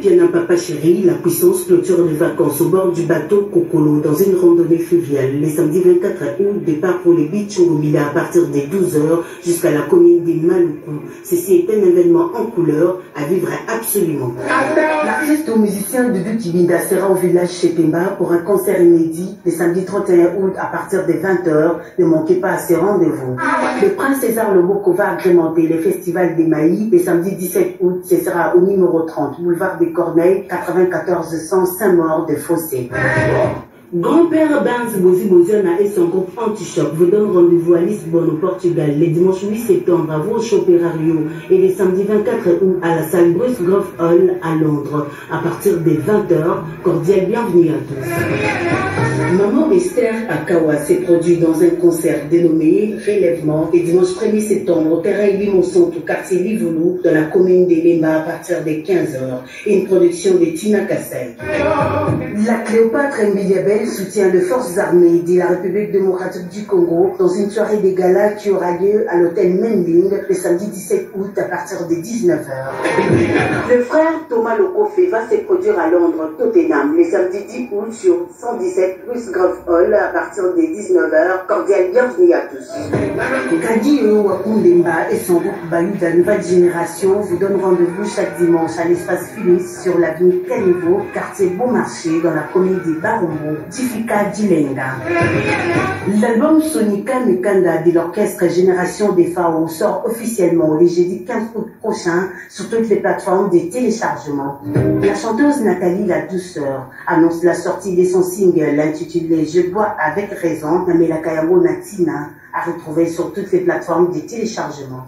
est bon. JB Piana Papa Chéri, la puissance clôture de vacances au bord du bateau Kokolo dans une randonnée fluviale. Les samedis 24 août, départ pour les beach Ngobila à partir des 12h jusqu'à la commune des Maluku. Ceci est un événement en couleur à vivre absolument. L'artiste ou musicien de Kibinda sera au village Chetemba pour un concert inédit le samedi 31 août à partir des 20h. Ne manquez pas à ces rendez-vous. Le prince César Loboko va agrémenter les festivals des Maïs le samedi 17 août. Ce sera au numéro 30, boulevard des Corneilles, 94 100 Saint-Maur de Fossé. Grand-père Benz Bozi Boziana et son groupe Anti-Choc vous donnent rendez-vous à Lisbonne au Portugal les dimanches 8 septembre à Operario et les samedis 24 août à la salle Bruce Grove Hall à Londres. À partir des 20h, cordial bienvenue à tous. Maman Esther Akawa s'est produit dans un concert dénommé Relèvement et dimanche 1er septembre au terrain Limouson au quartier Livoulou dans la commune des Lema à partir des 15h. Une production de Tina Kassel. La Cléopâtre Mbiliabel soutient les forces armées de la République démocratique du Congo dans une soirée des galas qui aura lieu à l'hôtel Mending le samedi 17 août à partir de 19h. Le frère Thomas Lokofe va se produire à Londres, Tottenham, le samedi 10 août sur 117 Bruce Grove Hall à partir de 19h. Cordial bienvenue à tous. Kadi Wakundemba et son groupe Bayou de la nouvelle génération vous donnent rendez-vous chaque dimanche à l'espace Phyllis sur l'avenue Caniveau, quartier Beaumarchais dans la commune de Barombo, Tifika Dilenga. L'album Sonika Mekanda de l'orchestre Génération des Pharaons sort officiellement le jeudi 15 août prochain sur toutes les plateformes de téléchargement. La chanteuse Nathalie La Douceur annonce la sortie de son single intitulé Je bois avec raison, Namela Kayamo Natina à retrouver sur toutes les plateformes de téléchargement.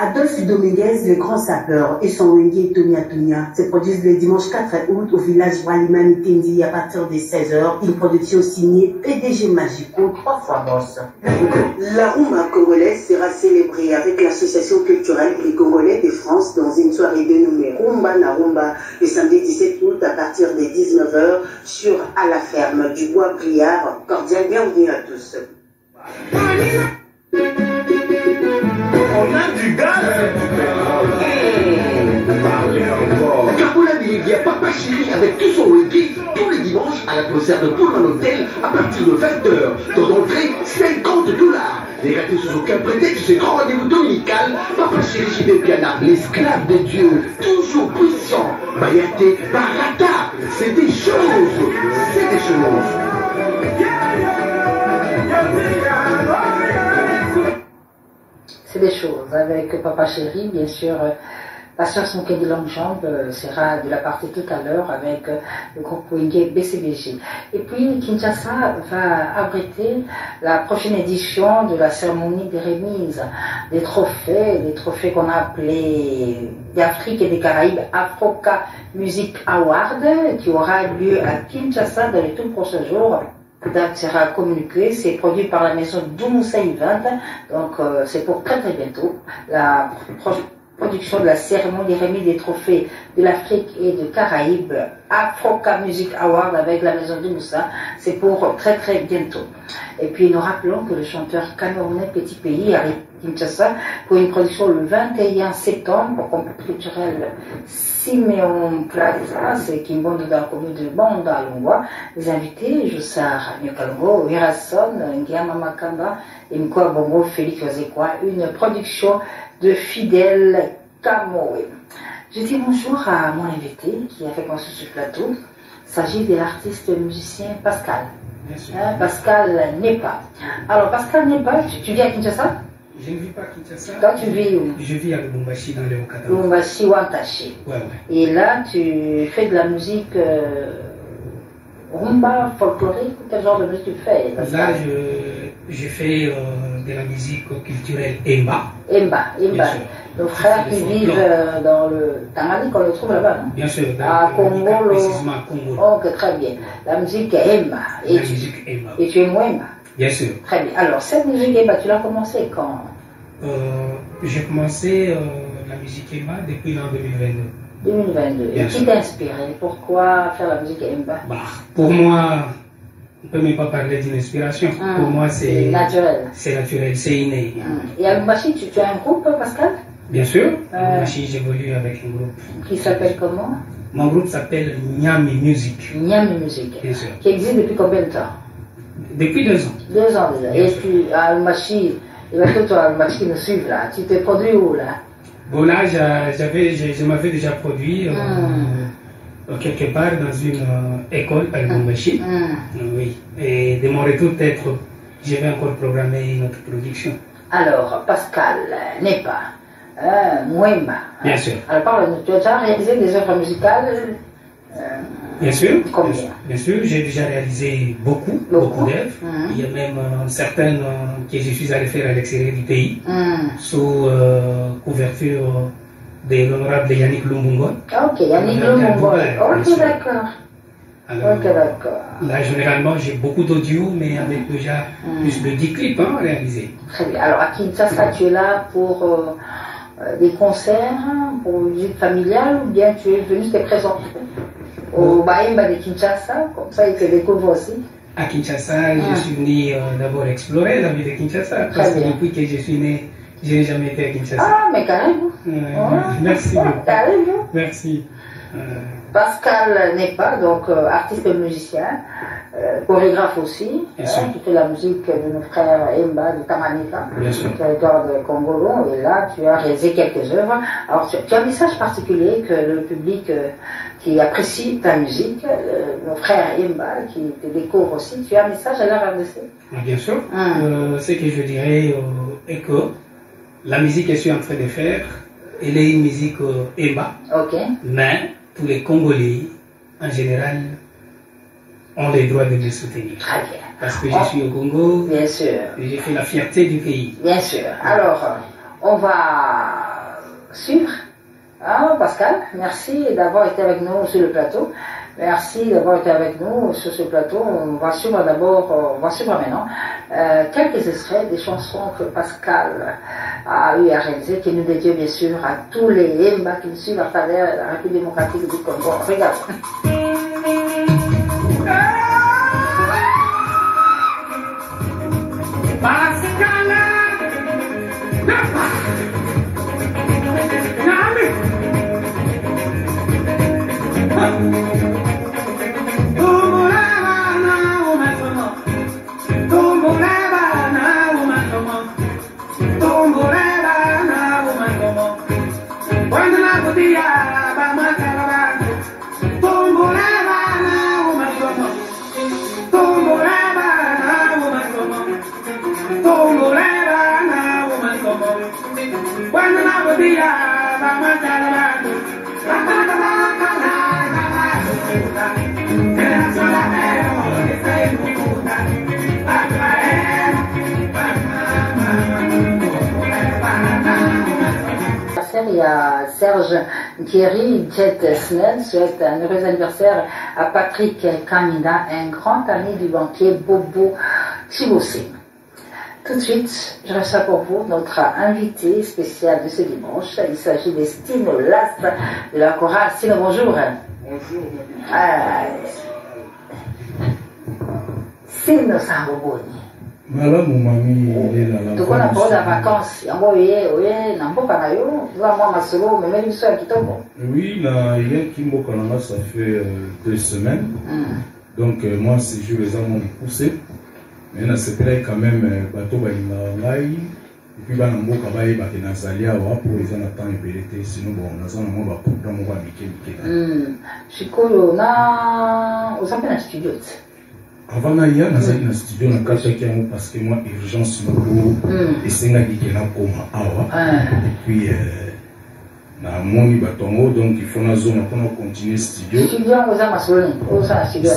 Adolphe Dominguez, le grand sapeur, et son Wengi Tonia Tonia se produisent le dimanche 4 août au village Walimani Tendi à partir de 16h. Une production signée PDG Magico, trois fois boss. La Rumba congolaise sera célébrée avec l'association culturelle des Congolais de France dans une soirée dénommée Rumba na Rumba le samedi 17 août à partir de 19h sur à la ferme du Bois Briard. Cordial bienvenue à tous. On a du gaz encore Capola Bilibia, Papa Chéri avec tout son wiki tous les dimanches à la concert de Pullman Hotel à partir de 20h. Taux d'entrée 50 dollars. Les ratés sous aucun prétexte, c'est grand rendez-vous dominical. Papa Chéri JB Piana, l'esclave de Dieu, toujours puissant. Bayaté, Barata, c'est des choses. C'est des choses. C'est des choses. Avec Papa Chéri, bien sûr, euh, la chanson qui est de longue jambe euh, sera de la partie tout à l'heure avec euh, le groupe Wingé BCBG. Et puis Kinshasa va abriter la prochaine édition de la cérémonie des remises des trophées, des trophées qu'on a appelés d'Afrique et des Caraïbes Afroca Music Award qui aura lieu à Kinshasa dans les tout prochains jours date sera communiquée. C'est produit par la maison Doumoussa Event. Donc, euh, c'est pour très très bientôt. La pro- production de la cérémonie remise des trophées de l'Afrique et de Caraïbes Afroca Music Award avec la maison Doumoussa. C'est pour très très bientôt. Et puis, nous rappelons que le chanteur camerounais Petit Pays arrive Kinshasa pour une production le 21 septembre au complexe culturel Simeon Plaza, c'est Kimbondo dans la commune de Banda Longwa. Les invités, Joussar Nyokalongo, Wirason, Ngiama Makamba et Mkwa Bongo Félix Wazekwa, une production de Fidèle Kamoé. Je dis bonjour à mon invité qui a fait construire ce plateau. Il s'agit de l'artiste musicien Pascal. Hein, Pascal Nepa. Alors Pascal Nepa, tu, tu vis à Kinshasa? Je ne vis pas à Kinshasa. Toi, tu vis où? Je vis à Lubumbashi dans les Haut-Katanga. Lubumbashi Wantashi. Ouais, ouais. Et là, tu fais de la musique euh, rumba, folklorique, quel genre de musique tu fais Là, je, je fais euh, de la musique culturelle Emba. Emba, Emba. Nos frères qui vivent euh, dans le Tanganyika, qu'on le trouve là-bas, non? Bien sûr, À Congolo. précisément à Congo. Ok, très bien. La musique Emba. Et, La tu, musique Emba. et tu Emba Bien sûr. Très bien. Alors, cette musique Emba, tu l'as commencé quand? Euh, J'ai commencé euh, la musique Emba depuis l'an 2022. 2022. Et Bien qui sûr. t'a inspiré? Pourquoi faire la musique Emba? Bah, pour moi, on ne peut même pas parler d'une inspiration. Ah, pour moi, c'est naturel. C'est naturel, c'est inné. Et à tu, tu as un groupe, Pascal? Bien sûr, Euh. J'évolue avec un groupe Qui s'appelle comment? Mon groupe s'appelle Nyami Music. Nyami Music. Bien sûr. Qui existe depuis combien de temps? Depuis deux ans. Deux ans déjà. Et puis, à il va Almachi qui nous suivent là. Tu t'es produit où là? Bon, là, je, m'avais déjà produit euh, quelque part dans une euh, école à Lubumbashi. Oui. Et de mon retour, peut-être, je vais encore programmer notre production. Alors, Pascal euh, Nepa, euh, Mwemba. Bien sûr. Alors, parle-nous, tu as déjà réalisé des œuvres musicales euh, Bien sûr. Combien Bien sûr, j'ai déjà réalisé beaucoup, beaucoup, d'œuvres. Mhm. Il y a même euh, certaines euh, que je suis allé faire à l'extérieur du pays, Hmm. sous euh, couverture de l'honorable Yannick Lumbungo. Ah, Ok, Yannick bien Ok, d'accord. Alors, Ok, d'accord. Là, généralement, j'ai beaucoup d'audio, mais avec déjà Mhm. plus de 10 clips hein, réalisés. Très bien. Alors, à Kinshasa, tu es là pour euh, euh, des concerts, pour une visite familiale, ou bien tu es venu te présenter au Baimba de Kinshasa, comme ça ils te découvrent aussi. À Kinshasa, Ah. je suis venu euh, d'abord explorer la ville de Kinshasa, Très parce que depuis que je suis né, je n'ai jamais été à Kinshasa. Ah, mais carrément. Euh, Ah, merci ah, beaucoup. carrément. Merci. Euh, Pascal n'est pas, donc euh, artiste et musicien, euh, chorégraphe aussi, Bien hein, sûr. qui fait la musique de nos frères Emba de Tamanika, sûr. territoire de Congolo, et là tu as réalisé quelques œuvres. Alors tu, tu as un message particulier que le public qui apprécie ta musique, euh, nos frères Emba qui te découvrent aussi, tu as un message à leur adresser? Bien sûr. Ah. Euh, ce que je dirais est que la musique que je suis en train de faire, elle est une musique euh, Emba, mais tous les Congolais, en général, ont le droit de me soutenir. Très bien. Parce que je Oh. suis au Congo, Bien sûr. et j'ai fait la fierté du pays. Bien sûr. Alors, on va suivre. Hein, Pascal, merci d'avoir été avec nous sur le plateau. Merci d'avoir été avec nous sur ce plateau. Va suivre d'abord, euh, va suivre maintenant euh, quelques extraits des chansons que Pascal a eu à réaliser, qui nous dédié bien sûr à tous les Emba qui nous suivent à travers la République démocratique du Congo. Regarde. Il y a Serge Thierry Jet Snell souhaite un heureux anniversaire à Patrick Kamina, un grand ami du banquier Bobo Chibosé. Tout de suite, je reçois pour vous notre invité spécial de ce dimanche. Il s'agit de Stino Last de la chorale. Stino, bonjour. Bonjour. Ah, Stino Samboboni. malamu mami période ya vacances yango oye oye na mboka na yo oza mwa masolo omemeli biso ya kitoko oui nayaki mboka nanga ça fait euh, deux semaines donc euh, moi séjour eza mwa mokuse mais nasepelaki quand même euh, bato balingaka ngai. Epuis bana mboka bayebake nazali awa mpo eza na temps ebele te sino bon naza na mwa baprogramme moko ya mike mike. Na sikoyo na oza mpe na studio te? Avant naya nazali na studio nakataki yango parce que moi urgence moko Mm. esengaki ke nakoma awa. Ah. epuis namoni bato yango donc faut nazonga mpona continue studio.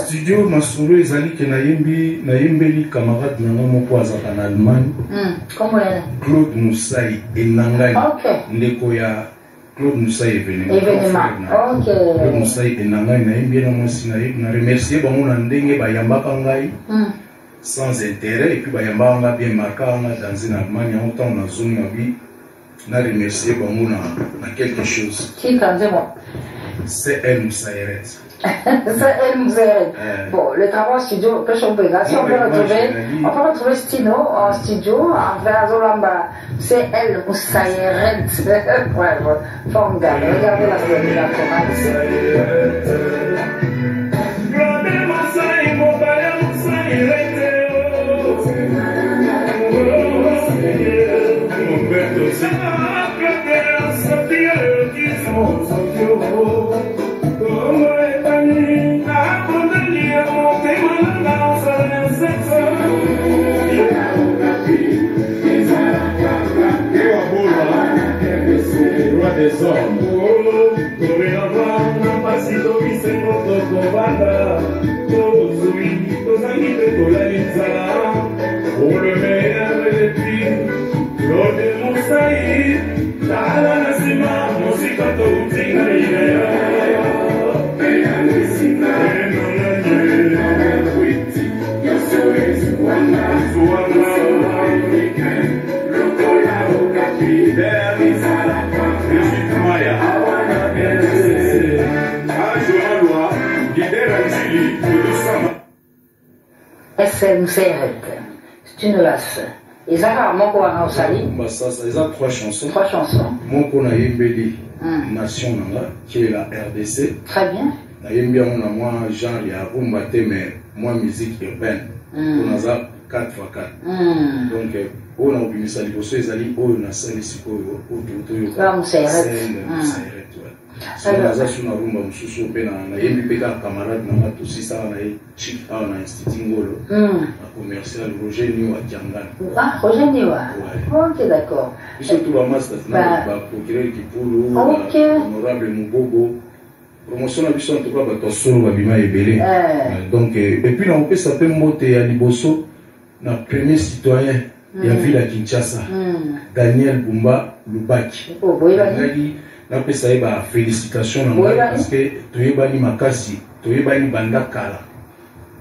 Studio masolo ezali ke nayembi nayembeli camarade nanga moko azalaka na allemagne. Nene claude musai enangani. Ndeko ya claude musai événement événement ok. Claude musai enangani nayembi ye na mwasi na remercie bango na ndenge bayambaka ngai. Mm. sans intérêt et puis bayambaka nga bien markaka nga danse na allemagne yango ntango nazongi na bi na remercie bango na, na quelque chose. Tika nzembo cl musairet Ça, elle nous aide. Bon, le travail en studio, que je peux si on peut retrouver, on peut retrouver Stino en studio, avec Zolamba, c'est elle, Moussaïret. ouais, ouais, formidable. Regardez la scène, la Sara, Rosary, Rosalita Colin Sara, Olmea Meleti, Lorde Musaid, Tala Nasima, Música Toutina Idea, Peanissima, Enona Quit, Yo soy Suana, Suana, Rocola Ocapi, Bea Misa. C'est une lasse. ezaka moko wana osali basasa eza trois chansons. Trois chansons. Moko nayembeli nation na nga qui est la rdc très bien. Nayembi yango na mwa genre ya rumba te mais mwa musique urbaine. Mpo naza 4 fois 4 donc oyo na kobimisa liboso ezali oyo nasali sikoyo ototoyomuseret naza su na rumba mosusu mpe nayembi mpe kaka camarade nanga tosisaka na ye chik awa na institut ngolo na commercial roger niwa kiangana biso tu bamaster baprocureur kipulu honorable mobogo promotion na biso en tout cas bato asolo babima ebele. Donc epuis na kopesa mpe mbote ya liboso na premier citoyen ya ville ya kinshasa. Daniel bumba lubaki. Ngai napesa ye bafélicitation na ngai parce que toyebani makasi toyebani banda kala.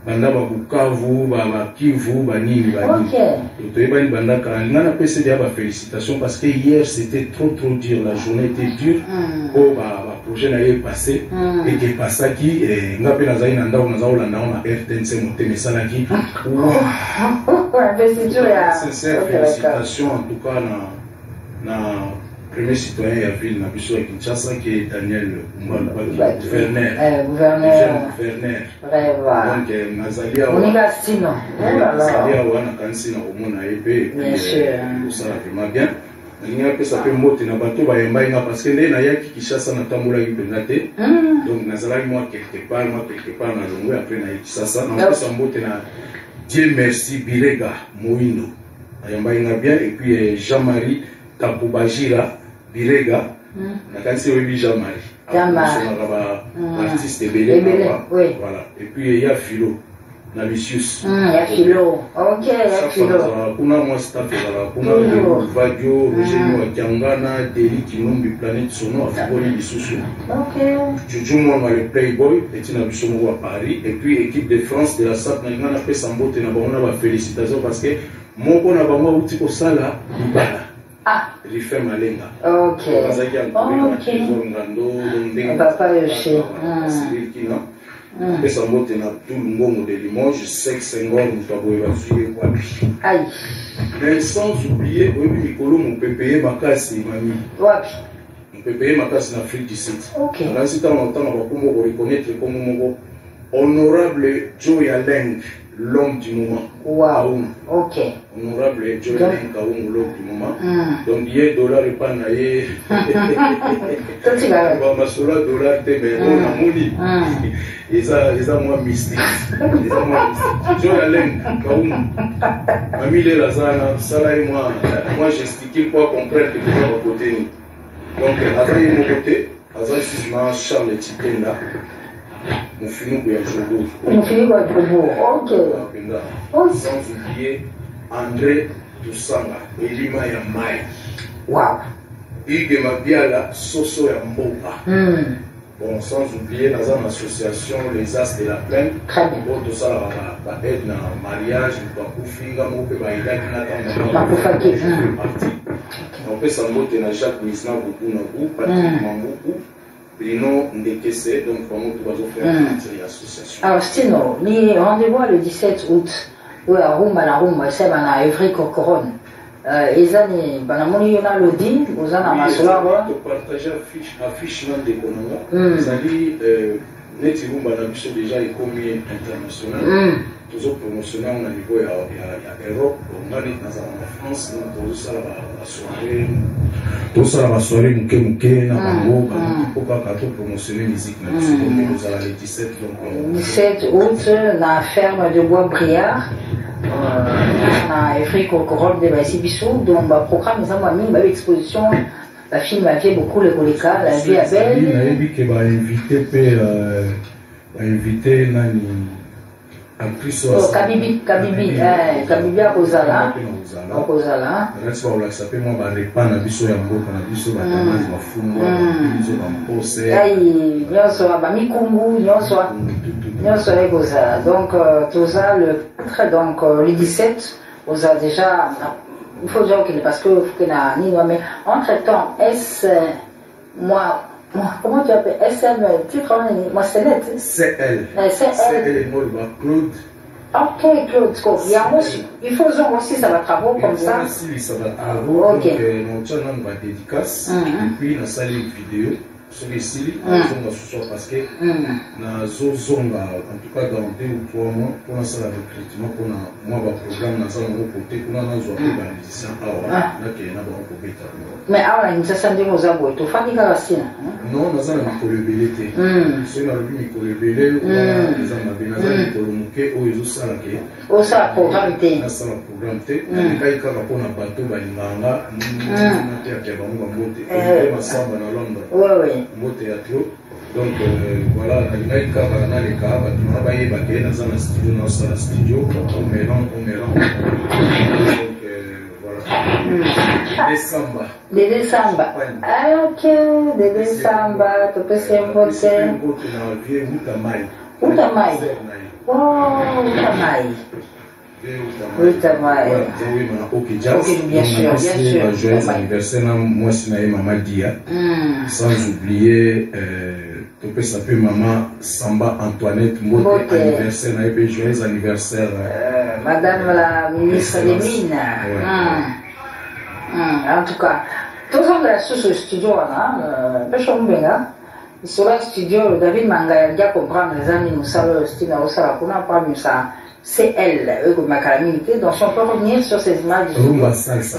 Banda babukavu bakivu banini banini toyebani banda kala. Napesa bafélicitation parce que hier c'était trop trop dur. La journée était dure. Po baprojet na ye passé. Eke epasaki nga mpe nazali na ndako naza na rtnc motema esalaki sincère félicitation en tout cas na premier citoyen ya ville na biso ya kinshasa est daniel umbalubaki gouverneur. Gouverneur. Donc nazali awa nakanisi na komona ye mpe kosala vraiment bien. Nalingi napesa mpe mbote na bato bayembai nga parce que nde nayaki kinshasa natambolaki mpenza te. Donc nazalaki mwa quelque part mwa quelque part na longwe apres naye kinshasa. Napesa mbote na dieu merci birega moindo. Ayembai nga bien et puis jean-marie kabubajira birega. Nakanisi oyebi jean marie baartiste ebele voilà. Et puis ya filo na lucius kuna mwa staff ezalaka kuna vadio rogeni wa kiangana deli kinumbi planète sono afukoli lisusu juju le playboy eti na biso moko ya paris. Et puis équipe de france de la sap nalinga napesa mbote na bango na bafélicitation parce que moko na bango auti kosala libala Rife malenga azalaki yankotrésor ngando ndengesilikina pesa mbote na tulu ngongo de limoges sec sengor moto aboye bazwi ye wapi mais sans oublier oyebi mikolo mopepe ye makasi mami wapi mopepe ye makasi na afrique du sud. Nakanisi ntango na ntango bakombo koreconnaitre kombo moko honorable joe yaleng l'homme du moment. Wow. Ok. Honorable Joe Leng Kaoum, l'homme du moment. Mm. Donc, il y a dollar et pas naïe. Dollar mais on a moni. Ils ont moi mystique. Ils ont moi mystique. Joe les lazana, sala et moi, moi j'esticule pour comprendre que tu vas côté. Donc, mon côté, Azaï Sisma, Charles Titenda. Mofinuku ya jogo mofinuku ya jogo ok. Sans oublier andré tusanga ya mai. Wow. ige mabiala soso ya mboka. Mm. bon sans oublier naza na association les as de la plaine. Oyo tosalaka baaide na mariage bakufi nga moko mpe baidaki natangoparti napesa mbote na jacques wisna buku na bu patrik Bruno Ndekese, donc vraiment Mm. une association. Alors, Stino, ni rendez-vous le 17 août. oyo arumba na rumba esema na evry corcoron eza ni banamoni yo na lodi oza na masolo yango topartage affiche affiche na ndeko na nga ezali neti rumba na biso déjà ekomi international Tozopromotionne yango na niveau ya, ya, ya europe nga neti nazala na france donc tozosala basoire tozosala basoire moke moke na bango baluki mpo kaka topromotionne musique na biso donc kozala le 17 donc euh, 17 août na ferme de bois briard euh, na evry corcoron de baesi biso donc baprogramme eza mwa mingi babi exposition. Bafilme avie beaucoup lekoleka la vie ya belle. nayebi ke bainvite mpe euh, bainvite nani kabibi kabibi kabibi. akozala akozala nati bakolakisa mpe mwa barepa na biso ya mboka na biso batamasi bafumbwa biso bampose ai nyonso bamikungu nyonso. Nyonso ekozala donc euh, toza le 4 donc euh, le 17 oza déjà il faut déjà okende parce que nini mais entre temps s euh, moi, comment tu appelles SM titre wana nini moi select cl Eh, CL. cl emoloba claude. Ok Claude Scope yango il faut zongo aussi ça va travaux comme ça. asilisa batravo Ok. donc euh, naotya nanu badédicace Mhm. epuis nasali vidéo soki esili nazonga susu parce que Mhm. nazozonga en tout cas dans deux ou trois mois mpo nasala recrutement mpona mwa baprogramme naza nango kote kuna nazwa mpe bamusicien awa nakende na bango kobeta mais awa na kinshasa ndenge oza boye tofandi kaka sina non naza na mikolo ebele te soki nalobi mikolo ebele wana eza mabe naza na mikolo moke oyo ezosala ke osala programme te nasala programme te nalingai kaka mpona bato balinganga nateyaka ya bango Eh. mpe masamba na londres ouais ouais mbote ya tro donc euh, voilà nalingai kaka naleka bato na bayeba ke naza na studio naosala studio omelan omelan donc euh, voilà desamba Dede Samba. Ah, ok. Dede Samba. Topese mbote. mbote na vie utamai Utamai. Oh, Utamai. Utamai. Ok, jazz. Ok, bien sûr, bien sûr. joyeux anniversaire na mwasi na ye mama dia sans oublier euh, topesa mpe mama samba antoinette mbote anniversaire na ye mpe joyeux anniversaire Euh, Madame la ministre des Mines. Ouais. Mm. Mm. En tout cas, tozongela susu studio wana euh, mpe ya studio david mangaya alia comprendre eza nini mosala oyo stina osala kuna pamisa cl oyo ekomaka mingi te donc on peut revenir sur ces images rumba salsa.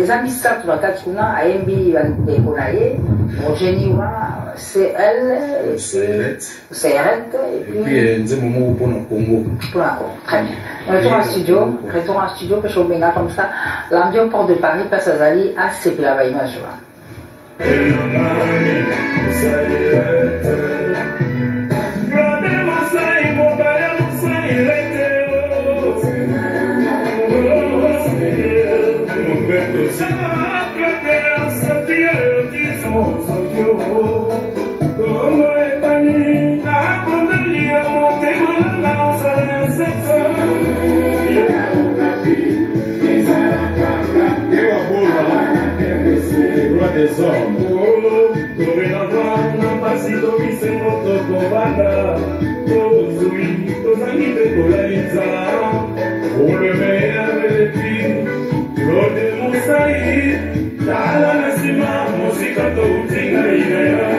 Eza misato na kuna ayembi bandeko na ye rogeniwa et puis euh, nzembo moko mpona congo. D'accord, très bien. Retour en studio, retour en studio, comme ça. Port de Paris, passe à Zali, à c'est la vaille majeure. des kovanda to bozwi tozangi mpe kolalisa olemeyaveleti lode mosai tala na nsima mosika touti ngai na yo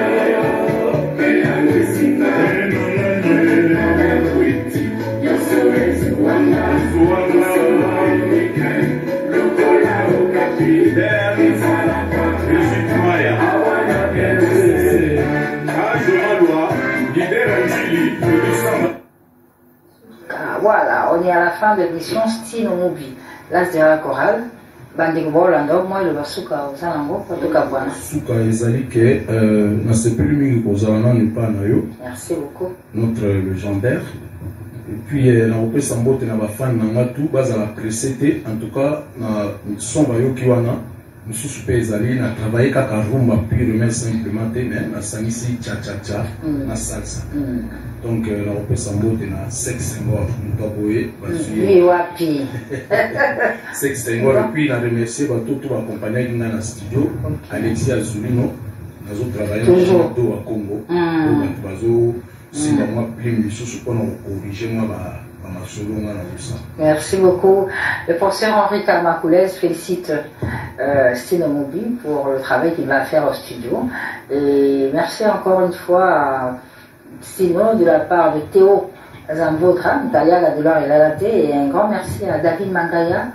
On est à la fin de l'émission Style Mobi. Là, c'est la chorale. Bandeko basuka, suka ezali ke euh, nasepeli mingi kozala nanu epa na yo Merci beaucoup. notre légendaire et puis euh, nakopesa mbote na bafani na nga tu bazala presse te en tout cas na son bayoki wana mosusu mpe ezali na travaille kaka rumba pure mais simplement te mais nasangisi chachacha Mm. na salsa. Mm. donc nakopesa mbote na sex sengor moto aboye bazwi sex sengor et puis na remercier bato to bakompagnaki nga na studio azulino. Nazotravaille na do ya congo. Oyo bato bazosimba mwa plime lisusu mpona kokorige mwa bamasolo nga na kosa Merci beaucoup. Le professeur Henri félicite euh, Mobi pour le travail qu'il va faire au studio. Et merci encore une fois à Stino de la part de Théo Zambotra, Talia La Douleur et la Latte. Et un grand merci à David Mangaya.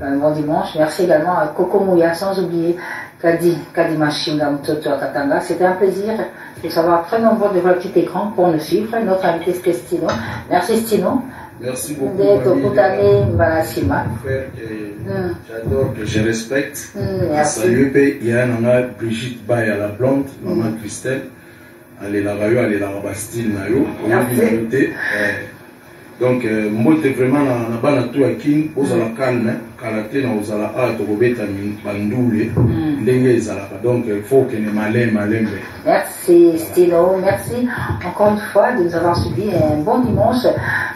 Bon dimanche. Merci également à Coco Mouya, sans oublier Kadi, Kadi Machinga Mtoto à Katanga. C'était un plaisir de savoir très nombreux de votre petit écran pour nous suivre. Notre invité c'était Stino. Merci Stino. Merci beaucoup. Frère que j'adore, que je respecte. Mm, merci. Salut, pe, il y a nanga Brigitte Bay à la blonde, maman Christelle. alelaka yo alelaka bastyle na yo oyebi na yo te donc mbote vraiment na na bana to ya kini ozala calme kala te na ozala awa tokobeta bandule. Ndenge ezalaka donc il faut okende malembe malembe Merci Stino, merci encore une fois de nous avoir suivis. Et un bon dimanche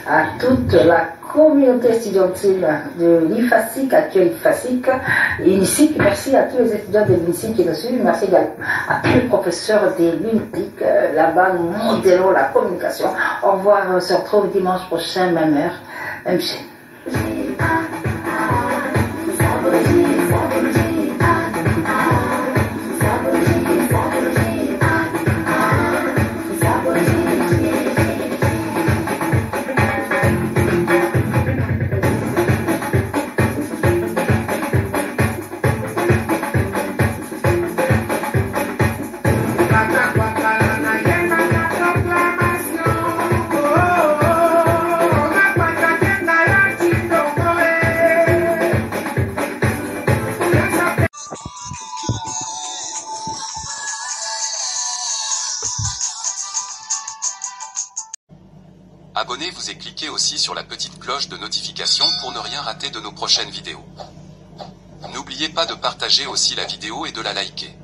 à toute la communauté estudiantine de l'IFASIC, actuel IFASIC, INISIC. Merci à tous les étudiants de l'INISIC qui nous suivent. Merci également à tous les professeurs de l'UNITIC, euh, là-bas, Mondello, la communication. Au revoir, on se retrouve dimanche prochain, même heure, même chaîne. Vidéos. N'oubliez pas de partager aussi la vidéo et de la liker.